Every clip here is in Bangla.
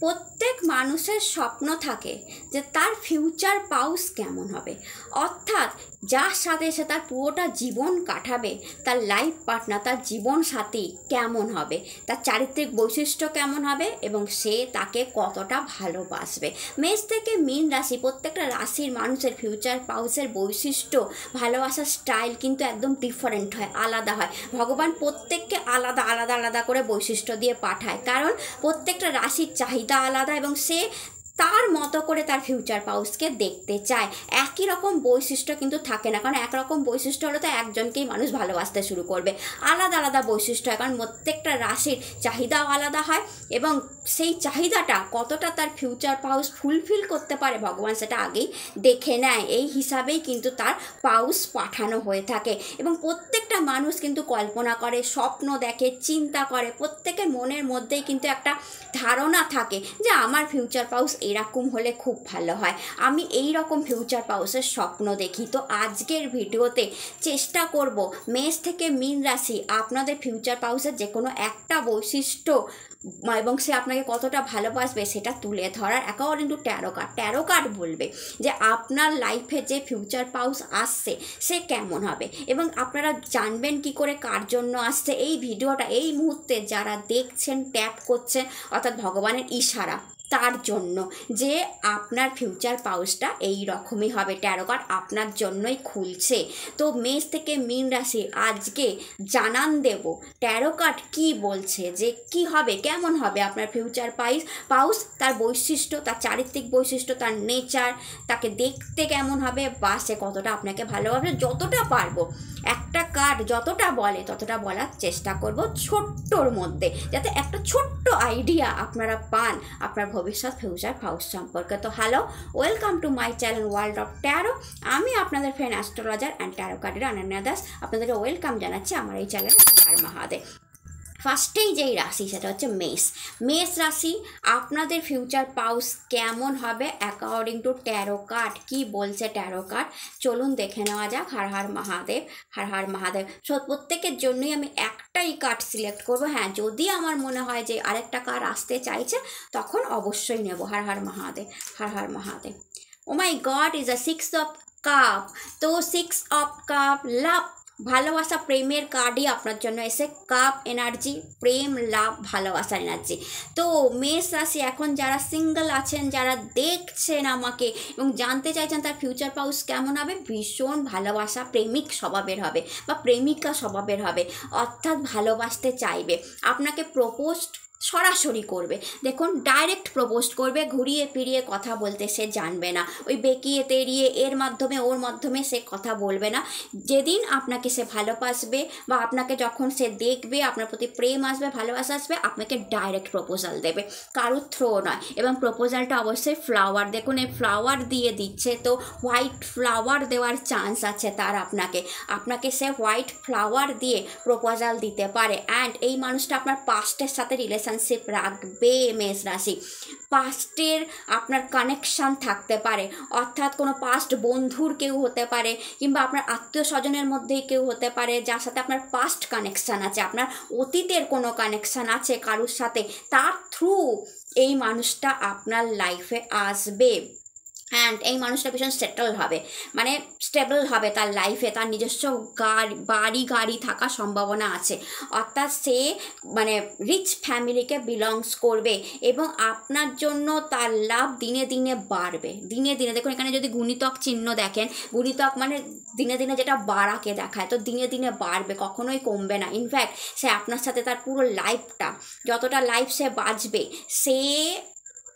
প্রত্যেক মানুষের স্বপ্ন থাকে যে তার ফিউচার পাউস কেমন হবে। অর্থাৎ যার সাথে সে তার পুরোটা জীবন কাটাবে, তার লাইফ পার্টনার তার জীবন সাথী কেমন হবে, তার চারিত্রিক বৈশিষ্ট্য কেমন হবে এবং সে তাকে কতটা ভালোবাসবে। মেষ থেকে মীন রাশি প্রত্যেকটা রাশির মানুষের ফিউচার পাউসের বৈশিষ্ট্য, ভালোবাসার স্টাইল কিন্তু একদম ডিফারেন্ট হয়, আলাদা হয়। ভগবান প্রত্যেককে আলাদা আলাদা আলাদা করে বৈশিষ্ট্য দিয়ে পাঠায়। কারণ প্রত্যেকটা রাশির চাহিদা আলাদা এবং সে তার মতো করে তার ফিউচার পাউসকে দেখতে চায়। একই রকম বৈশিষ্ট্য কিন্তু থাকে না, কারণ একরকম বৈশিষ্ট্য হলে তো একজনকেই মানুষ ভালোবাসতে শুরু করবে। আলাদা আলাদা বৈশিষ্ট্য হয়, কারণ প্রত্যেকটা রাশির চাহিদাও আলাদা হয় এবং সেই চাহিদাটা কতটা তার ফিউচার পাউস ফুলফিল করতে পারে ভগবান সেটা আগেই দেখে নেয়। এই হিসাবেই কিন্তু তার পাউস পাঠানো হয়ে থাকে এবং প্রত্যেকটা মানুষ কিন্তু কল্পনা করে, স্বপ্ন দেখে, চিন্তা করে। প্রত্যেকের মনের মধ্যেই কিন্তু একটা ধারণা থাকে যে আমার ফিউচার পাউস এরকম হলে খুব ভালো হয়। আমি এই রকম ফিউচার পাউসের স্বপ্ন দেখি। তো আজকের ভিডিওতে চেষ্টা করব মেষ থেকে মীন রাশি আপনাদের ফিউচার পাউসের যে কোনো একটা বৈশিষ্ট্য এবং সে আপনাকে কতটা ভালোবাসবে সেটা তুলে ধরার according to tarot card tarot card বলবে যে আপনার লাইফে যে ফিউচার পাউস আসছে সে কেমন হবে এবং আপনারা জানবেন কি করে কার জন্য আসছে। এই ভিডিওটা এই মুহূর্তে যারা দেখছেন ট্যাপ করছেন, অর্থাৎ ভগবানের ইশারা। তার জন্য যে আপনার ফিউচার পাউসটা এই রকমই হবে। ট্যারো কার্ড আপনার জন্যই খুলছে। তো মেষ থেকে মীন রাশি, আজকে জানান দেব ট্যারো কার্ড কী বলছে? যে কি হবে? কেমন হবে আপনার ফিউচার পাইস পাউস তার বৈশিষ্ট্য, তার চারিত্রিক বৈশিষ্ট্য, তার নেচার তাকে দেখতে কেমন হবে বা সে কতটা আপনাকে ভালোভাবে যতটা পারব। একটা কার্ড যতটা বলে, ততটা বলার চেষ্টা করব ছোট্টর মধ্যে। যাতে একটা ছোট্ট আইডিয়া আপনারা পান, আপনার ভবিষ্যৎ ফিউচার হাউস সম্পর্কে তো hello welcome to my channel world of tarot আমি আপনাদের ফ্রেন্ড অ্যাস্ট্রোলজার অ্যান্ড ট্যারো কার্ডের অনন্যা দাস আপনাদেরকে ওয়েলকাম জানাচ্ছি আমার এই চ্যানেল আর মাহাদেব ফার্স্টেই যেই রাশি, সেটা হচ্ছে মেষ। মেষ রাশি, আপনাদের ফিউচার পাউস কেমন হবে? অ্যাকর্ডিং টু ট্যারো কার্ড কী বলছে ট্যারো কার্ড চলুন দেখে নেওয়া যাক। হার হার মহাদেব, হার হার মহাদেব। সো প্রত্যেকের জন্যই আমি একটাই কার্ড সিলেক্ট করব। হ্যাঁ যদি আমার মনে হয় যে আরেকটা কার্ড আসতে চাইছে, তখন অবশ্যই নেব। Har Har Mahadev, Har Har Mahadev. Oh my god is a six of cup তো সিক্স অফ কাপ লাভ ভালোবাসা, প্রেমের কার্ডই আপনার জন্য এসে কাপ এনার্জি প্রেম লাভ ভালোবাসা এনার্জি তো মেষ রাশি এখন যারা সিঙ্গেল আছেন, যারা দেখছেন আমাকে এবং জানতে চাইছেন তার ফিউচার পাউস কেমন হবে, ভীষণ ভালোবাসা, প্রেমিক স্বভাবের হবে বা প্রেমিকা স্বভাবের হবে, অর্থাৎ ভালোবাসতে চাইবে। আপনাকে প্রপোজড সরাসরি করবে। দেখুন ডাইরেক্ট প্রপোজ করবে, ঘুরিয়ে ফিরিয়ে কথা বলতে সে জানবে না। ওই বেঁকিয়ে তেড়িয়ে এর মাধ্যমে ওর মাধ্যমে সে কথা বলবে না। যেদিন আপনাকে সে ভালোবাসবে বা আপনাকে যখন সে দেখবে, আপনার প্রতি প্রেম আসবে, ভালোবাসা আসবে, আপনাকে ডাইরেক্ট প্রপোজাল দেবে। কারুর থ্রো নয়। এবং প্রপোজালটা অবশ্যই ফ্লাওয়ার দেখুন, এই ফ্লাওয়ার দিয়ে দিচ্ছে তো হোয়াইট ফ্লাওয়ার দেওয়ার চান্স আছে তার আপনাকে। আপনাকে সে হোয়াইট ফ্লাওয়ার দিয়ে প্রপোজাল দিতে পারে। অ্যান্ড এই মানুষটা আপনার পাস্টের সাথে রিলেশন রিলেশনশিপ রাখবে মেষ রাশি। পাস্টের আপনার কানেকশান থাকতে পারে। অর্থাৎ কোনো পাস্ট বন্ধুর কেউ হতে পারে কিংবা আপনার আত্মীয় স্বজনের মধ্যেই কেউ হতে পারে, যার সাথে আপনার পাস্ট কানেকশান আছে, আপনার অতীতের কোনো কানেকশান আছে কারুর সাথে, তার থ্রু এই মানুষটা আপনার লাইফে আসবে। অ্যান্ড এই মানুষটা ভীষণ সেটেল হবে। মানে স্টেবল হবে তার লাইফে তার নিজস্ব গাড়ি, বাড়ি, গাড়ি থাকার সম্ভাবনা আছে। অর্থাৎ সে মানে রিচ ফ্যামিলিকে বিলংস করবে এবং আপনার জন্য তার লাভ দিনে দিনে বাড়বে। দিনে দিনে, দেখুন এখানে যদি গুণিতক চিহ্ন দেখেন, গুণিতক মানে দিনে দিনে যেটা বাড়াকে দেখায়, তো দিনে দিনে বাড়বে, কখনোই কমবে না। ইনফ্যাক্ট সে আপনার সাথে তার পুরো লাইফটা যতটা লাইফ সে বাঁচবে, সে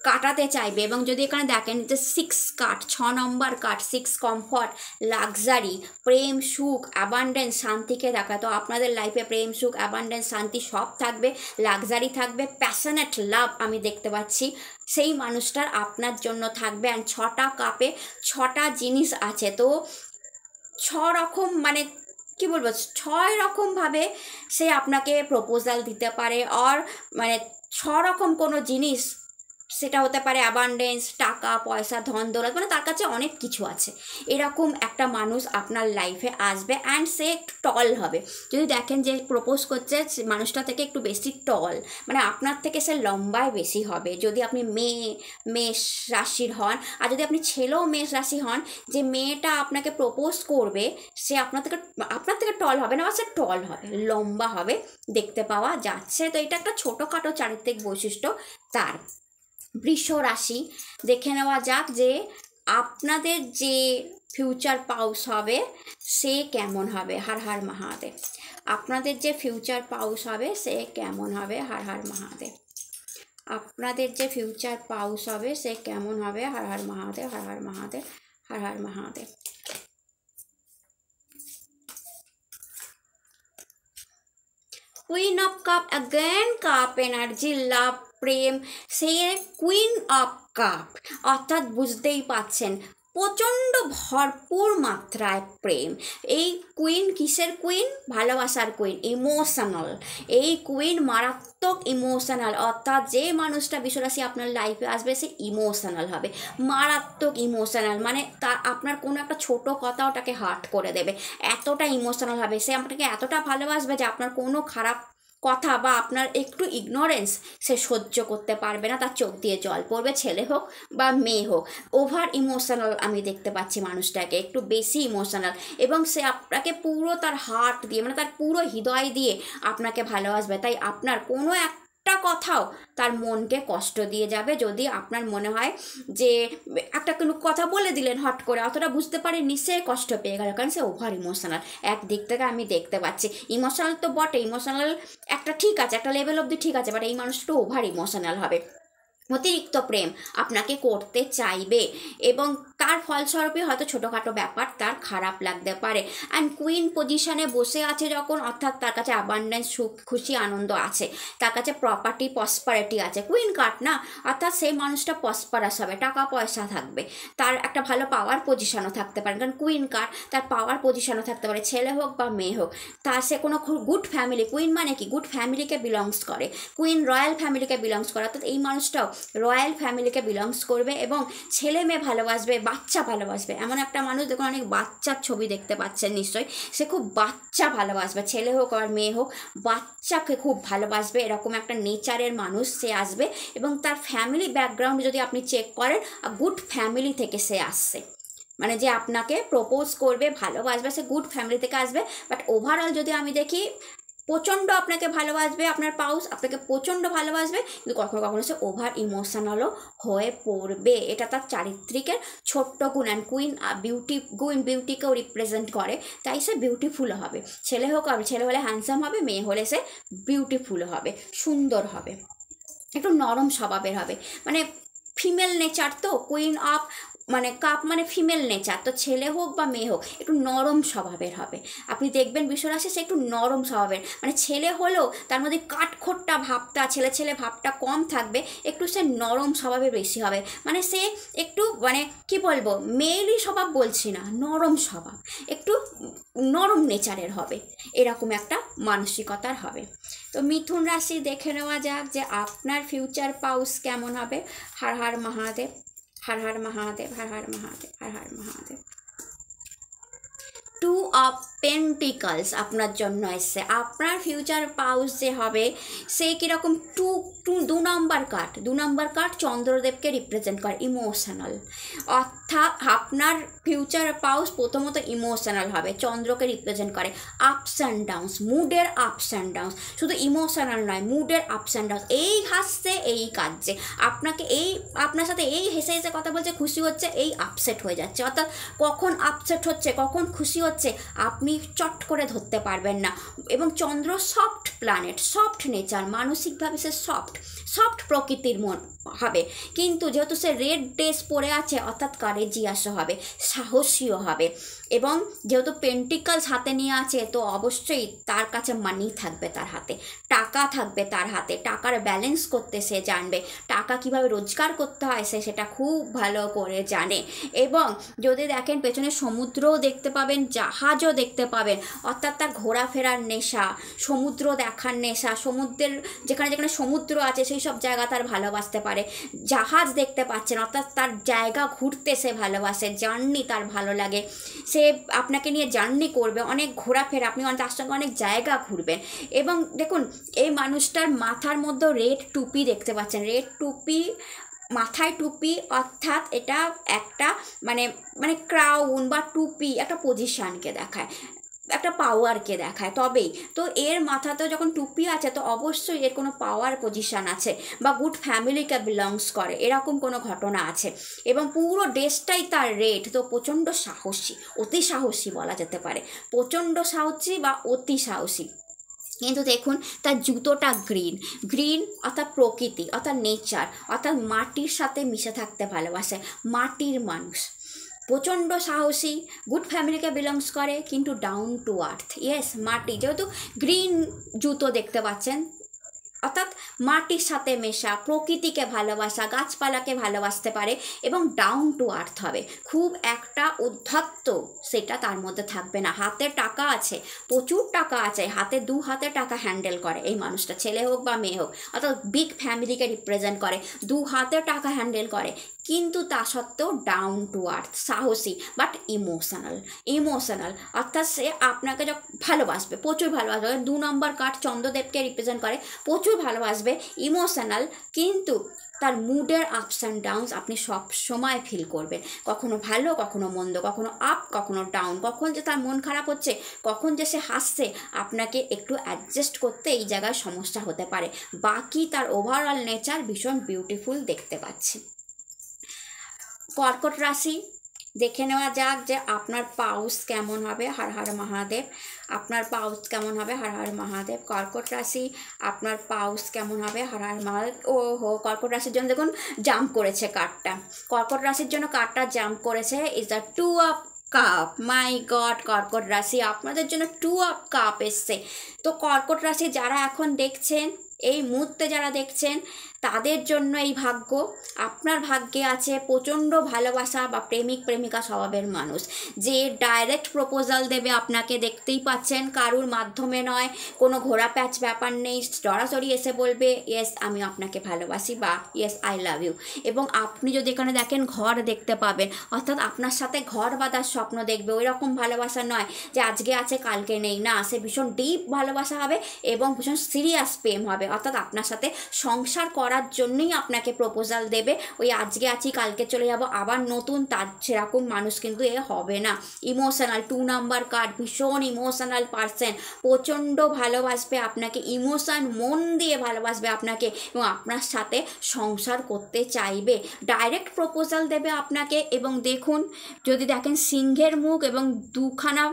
কাটাতে চাইবে এবং যদি এখানে দেখেন যে সিক্স কাট ছ নম্বর কাট সিক্স কমফর্ট লাক্সারি প্রেম, সুখ অ্যাবান্ডেন্স শান্তিকে দেখা তো আপনাদের লাইফে প্রেম, সুখ অ্যাবান্ডেন্স শান্তি সব থাকবে লাক্সারি থাকবে প্যাশনেট লাভ আমি দেখতে পাচ্ছি। সেই মানুষটার আপনার জন্য থাকবে অ্যান্ড ছটা কাপে ছটা জিনিস আছে। তো ছ রকম মানে কি বলব, ছয় রকমভাবে সে আপনাকে প্রপোজাল দিতে পারে আর মানে ছ রকম কোনো জিনিস সেটা হতে পারে অ্যাবান্ডেন্স টাকা, পয়সা, ধন, দৌলত মানে তার কাছে অনেক কিছু আছে। এরকম একটা মানুষ আপনার লাইফে আসবে অ্যান্ড সে টল হবে। যদি দেখেন যে প্রপোজ করছে মানুষটা থেকে একটু বেশি টল মানে আপনার থেকে সে লম্বায় বেশি হবে। যদি আপনি মেয়ে, মেষ রাশির হন, আর যদি আপনি ছেলেও মেষ রাশি হন, যে মেয়েটা আপনাকে প্রপোজ করবে, সে আপনার থেকে আপনার থেকে টল হবে না বা সে টল হবে, লম্বা হবে, দেখতে পাওয়া যাচ্ছে। তো এটা একটা ছোটোখাটো চারিত্রিক বৈশিষ্ট্য তার। বৃষ রাশি। দেখে নেওয়া যাক যে আপনাদের যে ফিউচার পাউস হবে, সে কেমন হবে? হার হার মহাদেব। আপনাদের যে ফিউচার পাউস হবে, সে কেমন হবে? হার হার মহাদেব। আপনাদের যে ফিউচার পাউস হবে, সে কেমন হবে? Har Har Mahadev, Har Har Mahadev, Har Har Mahadev. Queen of cup again cup energy love প্রেম, সে কুইন অফ কাপ অর্থাৎ বুঝতেই পাচ্ছেন, প্রচণ্ড ভরপুর মাত্রায় প্রেম। এই কুইন কিসের কুইন ভালোবাসার কুইন ইমোশনাল এই কুইন মারাত্মক ইমোশনাল অর্থাৎ যে মানুষটা বিশ্বরাশি আপনার লাইফে আসবে, সে ইমোশনাল হবে। মারাত্মক ইমোশনাল মানে তার আপনার কোনো একটা ছোট কথা ওটাকে হার্ট করে দেবে। এতটা ইমোশনাল হবে, সে আপনাকে এতটা ভালোবাসবে যে আপনার কোনো খারাপ কথা বা আপনার একটু ইগনোরেন্স সে সহ্য করতে পারবে না। তার চোখ দিয়ে জল পড়বে, ছেলে হোক বা মেয়ে হোক। ওভার ইমোশনাল আমি দেখতে পাচ্ছি মানুষটাকে, একটু বেশি ইমোশনাল এবং সে আপনাকে পুরো তার হার্ট দিয়ে মানে তার পুরো হৃদয় দিয়ে আপনাকে ভালোবাসবে। তাই আপনার কোনো একটা কথাও তার মনকে কষ্ট দিয়ে যাবে যদি আপনার মনে হয় যে একটা কোনো কথা বলে দিলেন হট করে, অতটা বুঝতে পারেননি, সে কষ্ট পেয়ে গেল কারণ সে ওভার ইমোশনাল এক দিক থেকে আমি দেখতে পাচ্ছি ইমোশনাল তো বটে ইমোশনাল একটা ঠিক আছে, একটা লেভেল অবধি ঠিক আছে বাট এই মানুষটা ওভার ইমোশনাল হবে। অতিরিক্ত প্রেম আপনাকে করতে চাইবে এবং তার ফলস্বরূপে হয়তো ছোটোখাটো ব্যাপার, তার খারাপ লাগতে পারে। অ্যান্ড কুইন পজিশনে বসে আছে যখন, অর্থাৎ তার কাছে অ্যাবান্ডেন্স সুখ, খুশি, আনন্দ আছে। তার কাছে প্রপার্টি পসপারিটি আছে। কুইন কার্ড না? অর্থাৎ সেই মানুষটা পসপারাস হবে, টাকা পয়সা থাকবে। তার একটা ভালো পাওয়ার পজিশনও থাকতে পারে। কারণ কুইন কার্ড তার পাওয়ার পজিশনও থাকতে পারে, ছেলে হোক বা মেয়ে হোক। তার সে কোনো গুড ফ্যামিলি কুইন মানে কি? গুড ফ্যামিলিকে বিলংস করে। কুইন রয়্যাল ফ্যামিলিকে বিলংস করে। অর্থাৎ এই মানুষটাও রয়্যাল ফ্যামিলিকে বিলংস করবে এবং ছেলে মেয়ে ভালোবাসবে বাচ্চা ভালোবাসবে। এমন একটা মানুষ দেখুন, অনেক বাচ্চার ছবি দেখতে পাচ্ছেন নিশ্চয়ই। সে খুব বাচ্চা ভালোবাসবে, ছেলে হোক আর মেয়ে হোক, বাচ্চাকে খুব ভালোবাসবে, এরকম একটা নেচারের মানুষ সে আসবে এবং তার ফ্যামিলি ব্যাকগ্রাউন্ড যদি আপনি চেক করেন গুড ফ্যামিলি থেকে সে আসছে। মানে যে আপনাকে প্রপোজ করবে, ভালোবাসবে, সে গুড ফ্যামিলি থেকে আসবে বাট ওভারঅল যদি আমি দেখি প্রচণ্ড আপনাকে ভালোবাসবে, আপনার পাউস আপনাকে প্রচণ্ড ভালোবাসবে, কিন্তু কখনো কখনো সে ওভার ইমোশনালও হয়ে পড়বে। এটা তার চারিত্রিকের ছোট্ট গুণ অ্যান্ড কুইন বিউটি কুইন বিউটিকেও রিপ্রেজেন্ট করে, তাই সে বিউটিফুল হবে। ছেলে হোক আর ছেলে হলে হ্যান্ডসাম হবে, মেয়ে হলে সে বিউটিফুল হবে, সুন্দর হবে। একটু নরম স্বভাবের হবে। মানে ফিমেল নেচার তো কুইন অফ মানে কাপ মানে ফিমেল নেচার তো ছেলে হোক বা মেয়ে হোক, একটু নরম স্বভাবের হবে। আপনি দেখবেন বিশ্বরাশি সে একটু নরম স্বভাবের। মানে ছেলে হলেও তার মধ্যে কাঠখোট্টা ভাবটা, ছেলে ছেলে ভাবটা কম থাকবে, একটু সে নরম স্বভাবে বেশি হবে। মানে সে একটু মানে কি বলব মেয়েলি স্বভাব বলছি না, নরম স্বভাব। একটু নরম নেচারের হবে, এরকম একটা মানসিকতার হবে। তো মিথুন রাশি দেখে নেওয়া যাক যে আপনার ফিউচার পাউস কেমন হবে? Har Har Mahadev. Har Har Mahadev Har Har Mahadev Har Har Mahadev two of pentacles আপনার জন্য এসছে। আপনার ফিউচার পাউস যে হবে, সে কীরকম টু টু, দু নম্বর কার্ড দু নম্বর কার্ড চন্দ্রদেবকে রিপ্রেজেন্ট করে ইমোশনাল অর্থাৎ আপনার ফিউচার পাউস প্রথমত ইমোশনাল হবে, চন্দ্রকে রিপ্রেজেন্ট করে আপস অ্যান্ড ডাউনস মুডের আপস অ্যান্ড ডাউনস শুধু ইমোশনাল নয় মুডের আপস অ্যান্ড ডাউনস এই হাসছে, এই কাঁদছে। আপনাকে এই, আপনার সাথে এই হেসে হেসে কথা বলছে, খুশি হচ্ছে, এই আপসেট হয়ে যাচ্ছে। অর্থাৎ কখন আপসেট হচ্ছে, কখন খুশি হচ্ছে, আপনি চট করে ধরতে পারবেন না। এবং Chandra soft planet soft nature মানসিকভাবে সে সফট সফট প্রকৃতির মন। হবে। কিন্তু যেহেতু সে রেড ড্রেস পরে আছে, অর্থাৎ কারেজিয়াসও হবে, সাহসীও হবে। এবং যেহেতু পেন্টিকালস হাতে নিয়ে আছে, তো অবশ্যই তার কাছে মানি থাকবে তার হাতে, টাকা থাকবে তার হাতে। টাকার ব্যালেন্স করতে সে জানবে, টাকা কীভাবে রোজগার করতে হয় সে সেটা খুব ভালো করে জানে। এবং যদি দেখেন, পেছনে সমুদ্রও দেখতে পাবেন, জাহাজও দেখতে পাবেন, অর্থাৎ তার ঘোরাফেরার নেশা, সমুদ্র দেখার নেশা, সমুদ্রের যেখানে যেখানে সমুদ্র আছে, সেই সব জায়গা তার ভালোবাসতে পারে। জাহাজ দেখতে পাচ্ছেন, অর্থাৎ তার জায়গা ঘুরতে সে ভালোবাসে, জার্নি তার ভালো লাগে। সে আপনাকে নিয়ে জার্নি করবে, অনেক ঘোরাফেরা, আপনি তার সঙ্গে অনেক জায়গা ঘুরবেন। এবং দেখুন, এই মানুষটার মাথার মধ্যে রেড টুপি দেখতে পাচ্ছেন। রেড টুপি, মাথায় টুপি, অর্থাৎ এটা একটা মানে মানে ক্রাউন বা টুপি একটা পজিশানকে দেখায়। একটা পাওয়ারকে দেখায়, তবেই। তো এর মাথাতেও যখন টুপি আছে, তো অবশ্যই এর কোনো পাওয়ার পজিশান আছে বা গুড ফ্যামিলিকে বিলংস করে, এরকম কোনো ঘটনা আছে। এবং পুরো ড্রেসটাই তার রেড তো প্রচণ্ড সাহসী, অতি সাহসী বলা যেতে পারে। প্রচণ্ড সাহসী বা অতি সাহসী। কিন্তু দেখুন, তার জুতোটা গ্রিন গ্রিন অর্থাৎ প্রকৃতি, অর্থাৎ নেচার অর্থাৎ মাটির সাথে মিশে থাকতে ভালোবাসে, মাটির মানুষ। প্রচণ্ড সাহসী গুড ফ্যামিলিকে বিলংস করে, কিন্তু ডাউন টু আর্থ ইয়েস মাটি, যেহেতু গ্রিন জুতো দেখতে পাচ্ছেন, অর্থাৎ মাটির সাথে মেশা, প্রকৃতিকে ভালোবাসা, গাছপালাকে ভালোবাসতে পারে এবং ডাউন টু আর্থ হবে। খুব একটা উদ্ধত্ত সেটা তার মধ্যে থাকবে না। হাতে টাকা আছে, প্রচুর টাকা আছে, হাতে দু হাতে টাকা হ্যান্ডেল করে এই মানুষটা, ছেলে হোক বা মেয়ে হোক। অর্থাৎ বিগ ফ্যামিলিকে রিপ্রেজেন্ট করে, দু হাতে টাকা হ্যান্ডেল করে। কিন্তু তা সত্ত্বেও ডাউন টু আর্থ সাহসী বাট ইমোশনাল ইমোশনাল অর্থাৎ সে আপনাকে যখন ভালোবাসবে, প্রচুর ভালোবাসবে। দু নম্বর কার্ড চন্দ্রদেবকে রিপ্রেজেন্ট করে। প্রচুর ভালোবাসবে ইমোশনাল কিন্তু তার মুডের আপস অ্যান্ড ডাউনস আপনি সব সময় ফিল করবেন। কখনো ভালো, কখনো মন্দ, কখনো আপ কখনো ডাউন কখন যে তার মন খারাপ হচ্ছে, কখন যে সে হাসছে, আপনাকে একটু অ্যাডজাস্ট করতে এই জায়গায় সমস্যা হতে পারে। বাকি তার ওভারঅল নেচার ভীষণ বিউটিফুল দেখতে পাচ্ছি। কর্কট রাশি, দেখে নেওয়া যাক যে আপনার পাউস কেমন হবে, হর হর মহাদেব। আপনার পাউস কেমন হবে, হর হর মহাদেব। কর্কট রাশি, আপনার পাউস কেমন হবে, হর হর মহাদেব। ও হো কর্কট রাশির জন্য দেখুন জাম্প করেছে কার্ডটা কর্কট রাশির জন্য কার্ডটা জাম্প করেছে is the two of cup my god কর্কট রাশি, আপনাদের জন্য টু আপ কাপ এসছে। তো কর্কট রাশি যারা এখন দেখছেন, এই মুহূর্তে যারা দেখছেন, তাদের জন্য এই ভাগ্য। আপনার ভাগ্যে আছে প্রচণ্ড ভালোবাসা বা প্রেমিক, প্রেমিকা স্বভাবের মানুষ। যে ডাইরেক্ট প্রপোজাল দেবে আপনাকে দেখতেই পাচ্ছেন, কারুর মাধ্যমে নয়, কোনো ঘোরা প্যাচ ব্যাপার নেই, সরাসরি এসে বলবে ইয়েস আমি আপনাকে ভালোবাসি বা ইয়েস আই লাভ ইউ এবং আপনি যদি এখানে দেখেন ঘর দেখতে পাবেন, অর্থাৎ আপনার সাথে ঘর বাঁধার স্বপ্ন দেখবে। ওই রকম ভালোবাসা নয় যে আজকে আছে, কালকে নেই। না, সে ভীষণ ডিপ ভালোবাসা হবে এবং ভীষণ সিরিয়াস প্রেম হবে। অর্থাৎ আপনার সাথে সংসার করার জন্যই আপনাকে প্রপোজাল দেবে, ওই আজকে আছি, কালকে চলে যাব। আবার নতুন তার সেরকম মানুষ কিন্তু এ হবে না। ইমোশনাল টু নাম্বার কার্ড ভীষণ ইমোশনাল পারসন প্রচণ্ড ভালোবাসবে আপনাকে ইমোশন মন দিয়ে ভালোবাসবে আপনাকে এবং আপনার সাথে সংসার করতে চাইবে। ডাইরেক্ট প্রপোজাল দেবে আপনাকে এবং দেখুন, যদি দেখেন সিংহের মুখ এবং দুখানা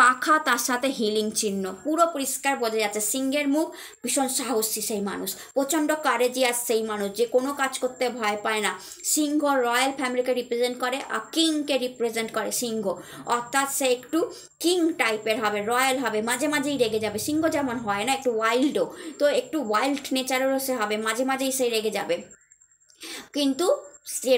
পাখা তার সাথে হিলিং চিহ্ন, পুরো পরিষ্কার বোঝা যাচ্ছে। সিংহের মুখ ভীষণ সাহসী সেই মানুষ। প্রচণ্ড কারেজিয়াস সেই মানুষ যে কোনো কাজ করতে ভয় পায় না। সিংহ রয়্যাল ফ্যামিলিকে রিপ্রেজেন্ট করে আর কিংকে রিপ্রেজেন্ট করে সিংহ। অর্থাৎ সে একটু কিং টাইপের হবে, রয়্যাল হবে, মাঝে মাঝেই রেগে যাবে। সিংহ যেমন হয় না, একটু ওয়াইল্ডও তো একটু ওয়াইল্ড নেচারেরও সে হবে, মাঝে মাঝেই সে রেগে যাবে। কিন্তু সে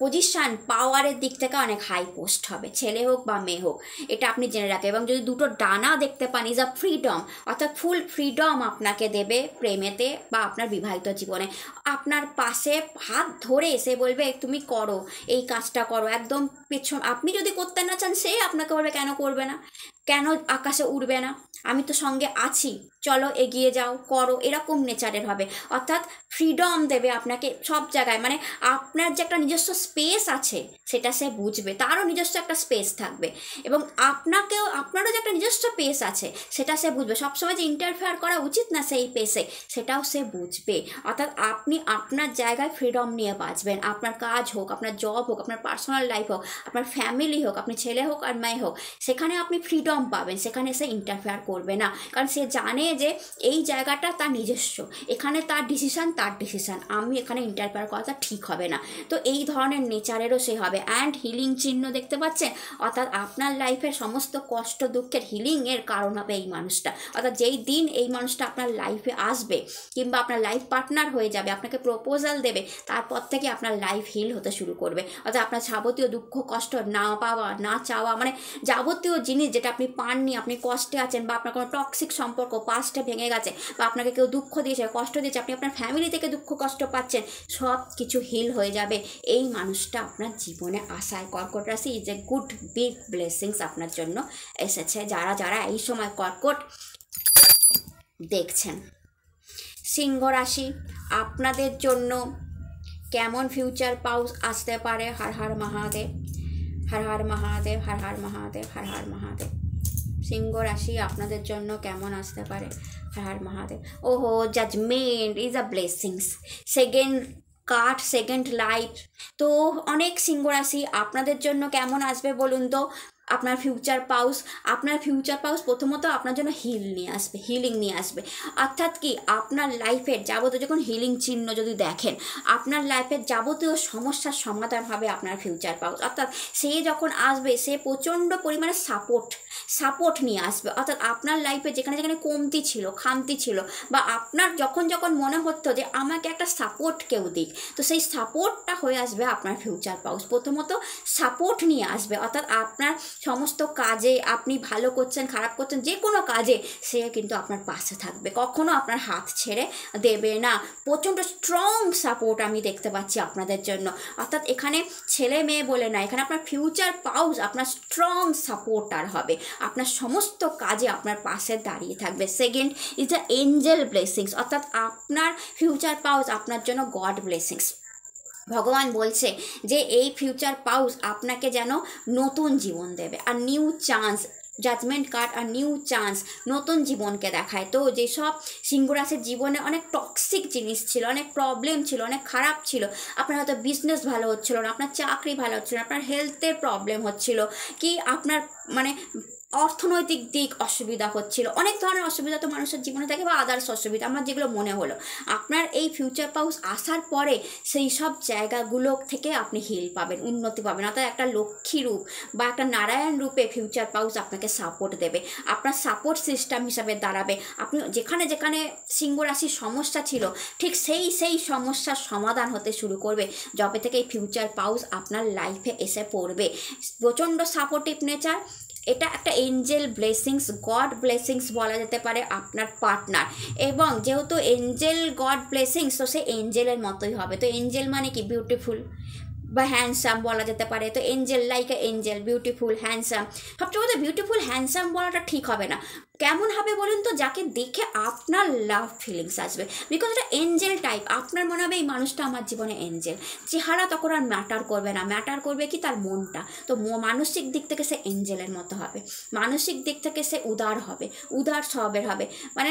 পজিশান পাওয়ারের দিক থেকে অনেক হাই পোস্ট হবে। ছেলে হোক বা মেয়ে হোক, এটা আপনি জেনে রাখেন। এবং যদি দুটো ডানা দেখতে পান ইজ আ ফ্রিডম অর্থাৎ ফুল ফ্রিডম আপনাকে দেবে প্রেমেতে বা আপনার বিবাহিত জীবনে। আপনার পাশে হাত ধরে এসে বলবে, তুমি করো, এই কাজটা করো। একদম পেছন, আপনি যদি করতে না চান, সে আপনাকে বলবে, কেন করবে না? কেন আকাশে উড়বে না? আমি তো সঙ্গে আছি। চলো এগিয়ে যাও, করো, এরকম নেচারের হবে অর্থাৎ ফ্রিডম দেবে আপনাকে সব জায়গায়। মানে আপনার যে একটা নিজস্ব স্পেস আছে, সেটা সে বুঝবে। তারও নিজস্ব একটা স্পেস থাকবে। এবং আপনাকেও, আপনারও যে একটা নিজস্ব পেস আছে, সেটা সে বুঝবে। সবসময় যে ইন্টারফেয়ার করা উচিত না সেই পেসে সেটাও সে বুঝবে। অর্থাৎ আপনি আপনার জায়গায় ফ্রিডম নিয়ে বাঁচবেন। আপনার কাজ হোক, আপনার জব হোক, আপনার পার্সোনাল লাইফ হোক, আপনার ফ্যামিলি হোক, আপনি ছেলে হোক আর মেয়ে হোক, সেখানে আপনি ফ্রিডম পাবেন। সেখানে সে ইন্টারফেয়ার পড়বে না। কারণ সে জানে যে এই জায়গাটা তার নিজস্ব। এখানে তার ডিসিশান তার ডিসিশান আমি এখানে ইন্টারফেয়ার করাটা ঠিক হবে না। তো এই ধরনের নেচারেরও সে হবে। অ্যান্ড হিলিং চিহ্ন দেখতে পাচ্ছেন? অর্থাৎ আপনার লাইফের সমস্ত কষ্ট, দুঃখের হিলিংয়ের কারণ হবে এই মানুষটা। অর্থাৎ যেই দিন এই মানুষটা আপনার লাইফে আসবে, কিংবা আপনার লাইফ পার্টনার হয়ে যাবে, আপনাকে প্রপোজাল দেবে, তারপর থেকে আপনার লাইফ হিল হতে শুরু করবে। অর্থাৎ আপনার যাবতীয় দুঃখ, কষ্ট না পাওয়া, না চাওয়া মানে যাবতীয় জিনিস যেটা আপনি পাননি, আপনি কষ্টে আছেন বা আপনার কোনো টক্সিক সম্পর্ক পাঁচটা ভেঙে গেছে বা আপনাকে কেউ দুঃখ দিয়েছে, কষ্ট দিয়েছে, আপনি আপনার ফ্যামিলি থেকে দুঃখ, কষ্ট পাচ্ছেন সব কিছু হিল হয়ে যাবে। এই মানুষটা আপনার জীবনে আসায়। কর্কট রাশি is a good big blessings আপনার জন্য এসেছে। যারা যারা এই সময় কর্কট দেখছেন, সিংহ রাশি, আপনাদের জন্য কেমন ফিউচার পাউস আসতে পারে? হর হর, মহাদেব, হর হর, মহাদেব, হর হর, মহাদেব, হর হর, মহাদেব। সিংহ রাশি আপনাদের জন্য কেমন আসতে পারে? হর হর মহাদেব। ওহো judgement is a blessings second card second life তো অনেক সিংহ রাশি আপনাদের জন্য কেমন আসবে বলুন তো? আপনার ফিউচার পাউস আপনার ফিউচার পাউস প্রথমত আপনার জন্য হিল নিয়ে আসবে হিলিং নিয়ে আসবে। অর্থাৎ কি? আপনার লাইফের যাবতীয় যখন হিলিং চিহ্ন যদি দেখেন আপনার লাইফের যাবতীয় সমস্যার সমাধান হবে আপনার ফিউচার পাউস অর্থাৎ সে যখন আসবে সে প্রচণ্ড পরিমাণে সাপোর্ট সাপোর্ট নিয়ে আসবে। অর্থাৎ আপনার লাইফে যেখানে যেখানে কমতি ছিল, খামতি ছিল বা আপনার যখন যখন মনে হতো যে আমাকে একটা সাপোর্ট কেউ দিক, তো সেই সাপোর্টটা হয়ে আসবে আপনার ফিউচার পাউস। প্রথমত সাপোর্ট নিয়ে আসবে। অর্থাৎ আপনার সমস্ত কাজে আপনি ভালো করছেন, খারাপ করছেন, যে কোনো কাজে সে কিন্তু আপনার পাশে থাকবে। কখনো আপনার হাত ছেড়ে দেবে না। প্রচণ্ড স্ট্রং সাপোর্ট আমি দেখতে পাচ্ছি আপনাদের জন্য। অর্থাৎ এখানে ছেলে মেয়ে বলে না, এখানে আপনার ফিউচার পাউস, আপনার স্ট্রং সাপোর্টার হবে। আপনার সমস্ত কাজে আপনার পাশে দাঁড়িয়ে থাকবে। Second is the angel blessings অর্থাৎ আপনার ফিউচার পাউস আপনার জন্য গড ব্লেসিংস ভগবান বলছে যে এই ফিউচার পাউস আপনাকে যেন নতুন জীবন দেবে। আর নিউ চান্স জাজমেন্ট কার্ড আর নিউ চান্স নতুন জীবনকে দেখায়। তো যেসব সিংহরাশির জীবনে অনেক টক্সিক জিনিস ছিল, অনেক প্রবলেম ছিল, অনেক খারাপ ছিল, আপনার হয়তো বিজনেস ভালো হচ্ছিল না, আপনার চাকরি ভালো হচ্ছিল না, আপনার হেলথের প্রবলেম হচ্ছিল, কি আপনার মানে অর্থনৈতিক দিক অসুবিধা হচ্ছিল। অনেক ধরনের অসুবিধা তো মানুষের জীবনে থাকে বা আদার্স অসুবিধা। আমার যেগুলো মনে হলো, আপনার এই ফিউচার পাউস আসার পরে সেই সব জায়গাগুলো থেকে আপনি হিল পাবেন, উন্নতি পাবেন। অর্থাৎ একটা লক্ষ্মী রূপ বা একটা নারায়ণ রূপে ফিউচার পাউস আপনাকে সাপোর্ট দেবে। আপনার সাপোর্ট সিস্টেম হিসাবে দাঁড়াবে। আপনি যেখানে যেখানে সিংহ রাশির সমস্যা ছিল, ঠিক সেই সেই সমস্যার সমাধান হতে শুরু করবে। যবে থেকে এই ফিউচার পাউস আপনার লাইফে এসে পড়বে। প্রচণ্ড সাপোর্টিভ নেচার এটা একটা এঞ্জেল ব্লেসিংস গড ব্লেসিংস বলা যেতে পারে আপনার পার্টনার এবং যেহেতু এঞ্জেল গড ব্লেসিংস তো সে এঞ্জেলের মতোই হবে। তো এঞ্জেল মানে কি? বিউটিফুল বা হ্যান্ডসাম বলা যেতে পারে। তো angel like a angel beautiful handsome সবচেয়ে বলতে বিউটিফুল হ্যান্ডসাম বলাটা ঠিক হবে না। কেমন হবে বলুন তো? যাকে দেখে আপনার লাভ ফিলিংস আসবে। বিকজ এটা এঞ্জেল টাইপ আপনার মনে হবে এই মানুষটা আমার জীবনে এঞ্জেল চেহারা তখন আর ম্যাটার করবে না। ম্যাটার করবে কি তার মনটা। তো মানসিক দিক থেকে সে এঞ্জেলের মতো হবে। মানসিক দিক থেকে সে উদার হবে। উদার স্বভাবের হবে। মানে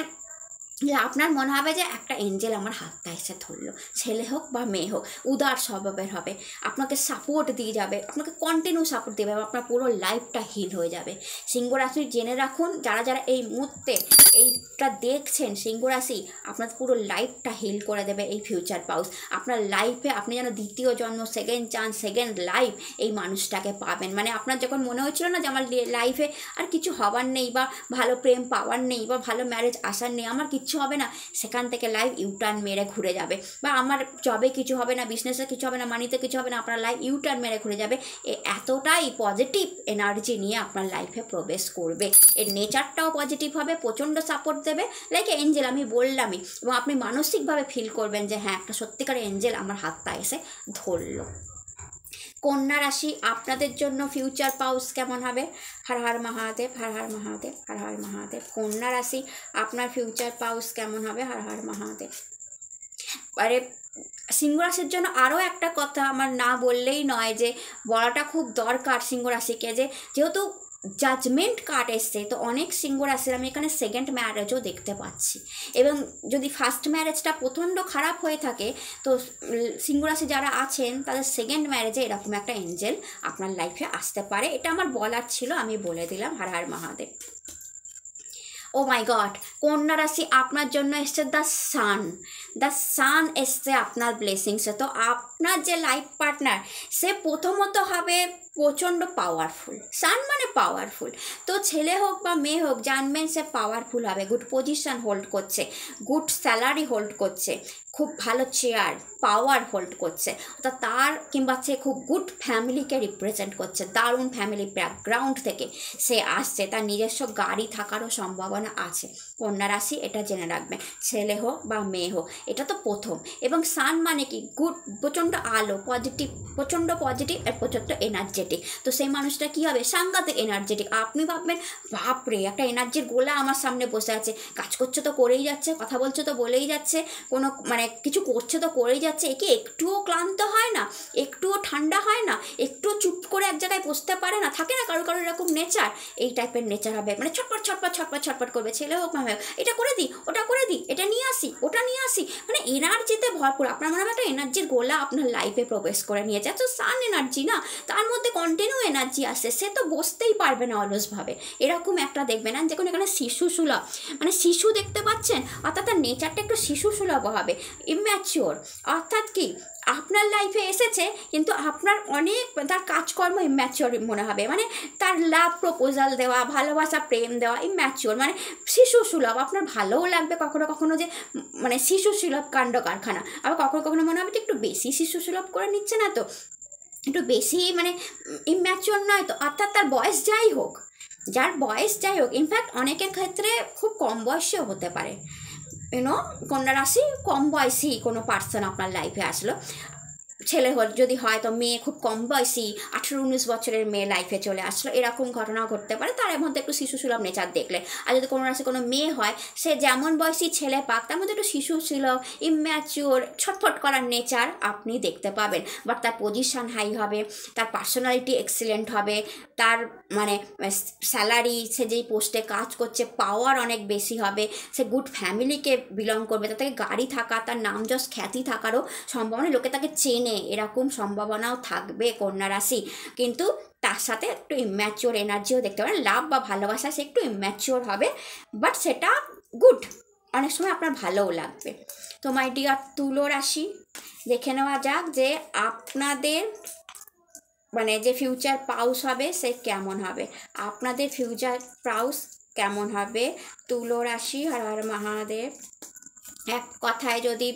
যে আপনার মনে হবে যে একটা এঞ্জেল আমার হাতটা এসে ধরলো। ছেলে হোক বা মেয়ে হোক, উদার স্বভাবের হবে। আপনাকে সাপোর্ট দিয়ে যাবে, আপনাকে কন্টিনিউ সাপোর্ট দেবে আপনার পুরো লাইফটা হিল হয়ে যাবে। সিংহ রাশি জেনে রাখুন, যারা যারা এই মুহূর্তে এইটা দেখছেন, সিংহ রাশি, আপনার পুরো লাইফটা হিল করে দেবে এই ফিউচার পাউস। আপনার লাইফে আপনি যেন দ্বিতীয় জন্ম সেকেন্ড চান্স সেকেন্ড লাইফ এই মানুষটাকে পাবেন। মানে আপনার যখন মনে হচ্ছিল না যে আমার লাইফে আর কিছু হবার নেই বা ভালো প্রেম পাওয়ার নেই বা ভালো ম্যারেজ আসার নেই, আমার কিচ্ছু হবে না, সেখান থেকে লাইফ ইউটার্ন মেরে ঘুরে যাবে। বা আমার জবে কিছু হবে না বিজনেসে কিছু হবে না মানিতে কিছু হবে না, আপনার লাইফ ইউটার্ন মেরে ঘুরে যাবে। এ এতটাই পজিটিভ এনার্জি নিয়ে আপনার লাইফে প্রবেশ করবে। এর নেচারটাও পজিটিভ হবে, প্রচণ্ড সাপোর্ট দেবে। লাইক এঞ্জেল আমি বললামই। এবং আপনি মানসিকভাবে ফিল করবেন যে হ্যাঁ একটা সত্যিকার এঞ্জেল আমার হাতটা এসে ধরলো। কন্যা রাশি, আপনাদের জন্য ফিউচার পাউস কেমন হবে? হর হর মহাদেব, হর হর মহাদেব, হর হর মহাদেব। কন্যা রাশি, আপনার ফিউচার পাউস কেমন হবে? হর হর মহাদেব। আরে, সিংহ রাশির জন্য আরও একটা কথা আমার না বললেই নয় যে, বলাটা খুব দরকার সিংহ রাশিকে যে, যেহেতু জাজমেন্ট কার্ড এসছে, তো অনেক সিংহ রাশির আমি এখানে সেকেন্ড ম্যারেজও দেখতে পাচ্ছি। এবং যদি ফার্স্ট ম্যারেজটা প্রচণ্ড খারাপ হয়ে থাকে, তো রাশি যারা আছেন, তাদের সেকেন্ড ম্যারেজে এরকম একটা এঞ্জেল আপনার লাইফে আসতে পারে। এটা আমার বলার ছিল, আমি বলে দিলাম, হার হার মহাদেব। ও মাই গড কন্যা রাশি আপনার জন্য এসছে দ্য সান দ্য সান এসছে আপনার ব্লেসিংসে তো আপনার যে লাইফ পার্টনার সে প্রথমত হবে প্রচণ্ড পাওয়ারফুল সান মানে পাওয়ারফুল তো ছেলে হোক বা মেয়ে হোক, জানবেন সে পাওয়ারফুল হবে। গুড পজিশন হোল্ড করছে। গুড স্যালারি হোল্ড করছে। খুব ভালো চেয়ার পাওয়ার হোল্ড করছে। অর্থাৎ তার কিংবা সে খুব গুড ফ্যামিলিকে রিপ্রেজেন্ট করছে। দারুণ ফ্যামিলি ব্যাকগ্রাউন্ড থেকে সে আসছে। তার নিজস্ব গাড়ি থাকারও সম্ভাবনা আছে। কন্যা রাশি, এটা জেনে রাখবেন ছেলে হোক বা মেয়ে হোক, এটা তো প্রথম। এবং সান মানে কি? গুড প্রচণ্ড আলো পজিটিভ প্রচণ্ড পজিটিভ আর প্রচণ্ড এনার্জেটিক তো সেই মানুষটা কী হবে? সাংঘাতিক এনার্জেটিক আপনি ভাববেন, বাপরে, একটা এনার্জির গোলা আমার সামনে বসে আছে। কাজ করছে তো করেই যাচ্ছে, কথা বলছে তো বলেই যাচ্ছে। কোনো মানে কিছু করছে তো করেই যাচ্ছে। একে একটুও ক্লান্ত হয় না, একটুও ঠান্ডা হয় না, একটুও চুপ করে এক জায়গায় বসতে পারে না, থাকে না কারও কারও এরকম নেচার। এই টাইপের নেচার হবে মানে ছটপট ছটপট ছটপট ছটপট করবে, ছেলে হোক না হোক। এটা করে দিই, ওটা করে দিই, এটা নিয়ে আসি, ওটা নিয়ে আসি। মানে এনার্জিতে ভরপুর, আপনার মনে হয় একটা এনার্জির গোলা আপনার লাইফে প্রবেশ করে নিয়েছে। তো সান এনার্জি না, তার মধ্যে কন্টিনিউ এনার্জি আসে, সে তো বসতেই পারবে না অলসভাবে এরকম একটা দেখবেন না দেখুন এখানে শিশু সুলভ মানে শিশু দেখতে পাচ্ছেন অর্থাৎ তার নেচারটা একটু শিশু সুলভ হবে। ইম্যাচিওর অর্থাৎ কি? আপনার লাইফে এসেছে, কিন্তু আপনার অনেক তার কাজকর্ম ইম্যাচিওর মনে হবে। মানে তার লাভ প্রপোজাল দেওয়া, ভালোবাসা, প্রেম দেওয়া ইম্যাচিওর মানে শিশু সুলভ, আপনার ভালোও লাগবে কখনো কখনো যে মানে শিশু সুলভ কাণ্ড কারখানা। আবার কখনো কখনো মনে হবে যে, একটু বেশি শিশু সুলভ করে নিচ্ছে না তো। একটু বেশি মানে ইম্যাচিওর নয় তো, অর্থাৎ তার বয়স যাই হোক, যার বয়স যাই হোক ইনফ্যাক্ট অনেকের ক্ষেত্রে খুব কম বয়সেও হতে পারে। ইউনো কন্যা রাশি কম বয়সী কোনো পার্সন আপনার লাইফে আসলো। ছেলে যদি হয় তো মেয়ে খুব কম বয়সী, আঠেরো উনিশ বছরের মেয়ে লাইফে চলে আসলো। এরকম ঘটনাও ঘটতে পারে, তার মধ্যে একটু শিশু সুলভ নেচার দেখলে। আর যদি কোনো রাশি কোনো মেয়ে হয়, সে যেমন বয়সী ছেলে পাক, তার মধ্যে একটু শিশু সুলভ ইম্যাচিওর ছটফট করার নেচার আপনি দেখতে পাবেন। বাট তার পজিশন হাই হবে, তার পার্সোনালিটি এক্সিলেন্ট হবে, তার মানে স্যালারি সে যেই পোস্টে কাজ করছে পাওয়ার অনেক বেশি হবে, সে গুড ফ্যামিলিকে বিলং করবে, তার থেকে গাড়ি থাকা, তার নাম যশ খ্যাতি থাকারও সম্ভাবনা, লোকে তাকে চেনে। এরকম সম্ভাবনাও থাকবে কন্যা রাশি। কিন্তু তার সাথে একটু ইম্যাচিওর এনার্জিও দেখতে পারেন। লাভ বা ভালোবাসা সে একটু ইম্যাচিওর হবে বাট সেটা গুড অনেক সময় আপনার ভালোও লাগবে। তো মাই ডিয়ার তুলো রাশি, দেখে নেওয়া যাক যে আপনাদের মানে যে ফিউচার পাউস হবে সে কেমন হবে। আপনাদের ফিউচার পাউস কেমন হবে? তুলো রাশি, হর হর মহাদেব। এক কথায় যদি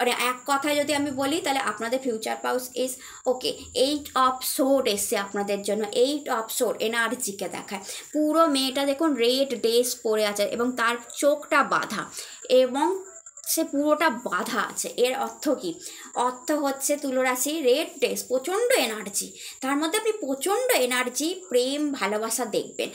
মানে এক কথায় যদি আমি বলি, তাহলে আপনাদের future spouse is okay eight of sword এসছে আপনাদের জন্য। এইট অফ সোড এনার্জিকে দেখায়। পুরো মেয়েটা দেখুন রেড ড্রেস পরে আছে এবং তার চোখটা বাঁধা। এবং সে পুরোটা বাধা আছে। এর অর্থ কি? অর্থ হচ্ছে তুলরাশি রেড ড্রেস প্রচণ্ড এনার্জি তার মধ্যে আপনি প্রচণ্ড এনার্জি প্রেম, ভালোবাসা দেখবেন।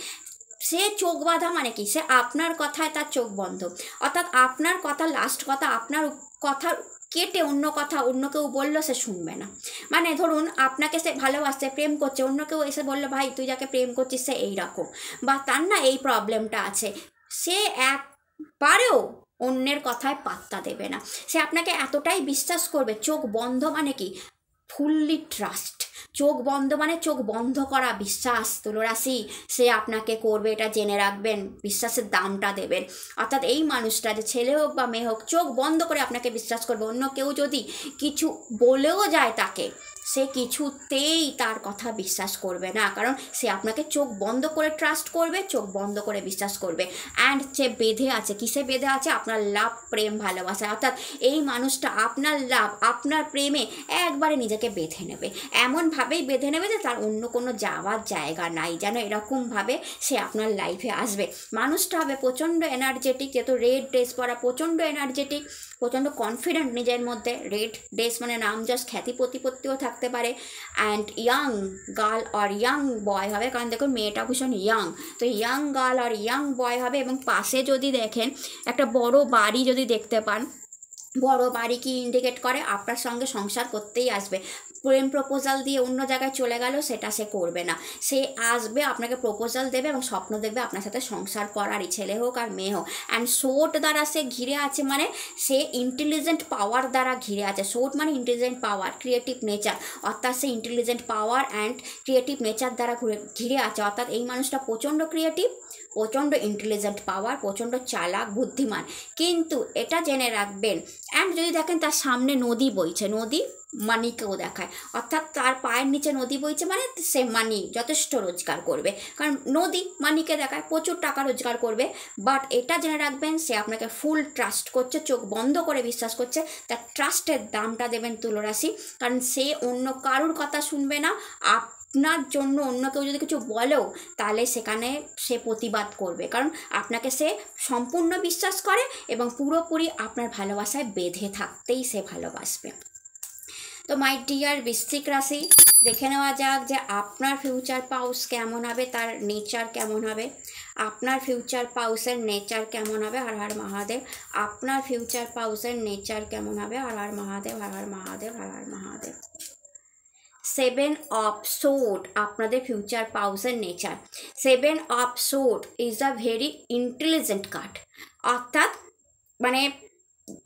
সে চোখ বাঁধা মানে কি? সে আপনার কথায় তার চোখ বন্ধ। অর্থাৎ আপনার কথা লাস্ট কথা, আপনার কথা কেটে অন্য কথা, অন্য কেউ বলল সে শুনবে না। মানে ধরুন, আপনাকে সে ভালোবাসছে, প্রেম করছে, অন্য কেউ এসে বলল, ভাই, তুই যাকে প্রেম করছিস সে এইরকম। বা তার না এই প্রবলেমটা আছে। সে একবারেও অন্যের কথায় পাত্তা দেবে না। সে আপনাকে এতটাই বিশ্বাস করবে, চোখ বন্ধ মানে কি? ফুললি ট্রাস্ট চোখ বন্ধ মানে চোখ বন্ধ করা বিশ্বাস, তুলরাশি। সে আপনাকে করবে, এটা জেনে রাখবেন, বিশ্বাসের দামটা দেবেন। অর্থাৎ এই মানুষটা যে ছেলে হোক বা মেয়ে হোক, চোখ বন্ধ করে আপনাকে বিশ্বাস করবে। অন্য কেউ যদি কিছু বলেও যায় তাকে সে কিছুতেই তার কথা বিশ্বাস করবে না। কারণ সে আপনাকে চোখ বন্ধ করে ট্রাস্ট করবে, চোখ বন্ধ করে বিশ্বাস করবে। অ্যান্ড সে বেঁধে আছে। কিসে বেঁধে আছে? আপনার লাভ, প্রেম, ভালোবাসা। অর্থাৎ এই মানুষটা আপনার লাভ, আপনার প্রেমে একবারে নিজেকে বেঁধে নেবে। এমনভাবেই বেঁধে নেবে যে তার অন্য কোনো যাওয়ার জায়গা নাই। যেন এরকমভাবে সে আপনার লাইফে আসবে। মানুষটা হবে প্রচণ্ড এনার্জেটিক যেহেতু রেড ড্রেস পরা, প্রচণ্ড এনার্জেটিক প্রচণ্ড কনফিডেন্ট নিজের মধ্যে। রেড ড্রেস মানে নাম জাস্ট খ্যাতি প্রতিপত্তিও থাকতে পারে। অ্যান্ড ইয়াং গার্ল আর ইয়াং বয় হবে। কারণ দেখুন, মেয়েটা ভীষণ ইয়াং তো ইয়াং গার্ল আর ইয়াং বয় হবে এবং পাশে যদি দেখেন, একটা বড় বাড়ি যদি দেখতে পান, বড় বাড়ি কি ইন্ডিকেট করে? আপনার সঙ্গে সংসার করতেই আসবে। প্রেম প্রপোজাল দিয়ে অন্য জায়গায় চলে গেল, সেটা সে করবে না। সে আসবে, আপনাকে প্রপোজাল দেবে এবং স্বপ্ন দেখবে আপনার সাথে সংসার করারই ছেলে হোক আর মেয়ে হোক। অ্যান্ড সোট দ্বারা সে ঘিরে আছে মানে সে ইন্টেলিজেন্ট পাওয়ার দ্বারা ঘিরে আছে। সোট মানে ইন্টেলিজেন্ট পাওয়ার ক্রিয়েটিভ নেচার অর্থাৎ সে intelligent power and creative nature দ্বারা ঘুরে, ঘিরে আছে। অর্থাৎ এই মানুষটা প্রচণ্ড ক্রিয়েটিভ প্রচণ্ড ইন্টেলিজেন্ট পাওয়ার প্রচণ্ড চালাক, বুদ্ধিমান। কিন্তু এটা জেনে রাখবেন অ্যান্ড যদি দেখেন তার সামনে নদী বইছে, নদী মানিকেও দেখায়। অর্থাৎ তার পায়ের নিচে নদী বইছে মানে সে মানি, যথেষ্ট রোজগার করবে। কারণ নদী মানিকে দেখায়, প্রচুর টাকা রোজগার করবে। বাট এটা জেনে রাখবেন, সে আপনাকে ফুল ট্রাস্ট করছে, চোখ বন্ধ করে বিশ্বাস করছে, তার ট্রাস্টের দামটা দেবেন তুলরাশি। কারণ সে অন্য কারুর কথা শুনবে না, আপ আপনার জন্য অন্য কেউ যদি কিছু বলেও, তাহলে সেখানে সে প্রতিবাদ করবে। কারণ আপনাকে সে সম্পূর্ণ বিশ্বাস করে এবং পুরোপুরি আপনার ভালোবাসায় বেঁধে থাকতেই সে ভালোবাসবে। তো মাই ডিয়ার বৃশ্চিক রাশি, দেখে নেওয়া যাক যে আপনার ফিউচার পাউস কেমন হবে, তার নেচার কেমন হবে। আপনার ফিউচার পাউসের নেচার কেমন হবে, হর হর মহাদেব। আপনার ফিউচার পাউসের নেচার কেমন হবে, Har Har Mahadev, Har Har Mahadev, Har Har Mahadev. Seven of sword আপনাদের future পাউসের nature seven of sword is a very intelligent card অর্থাৎ মানে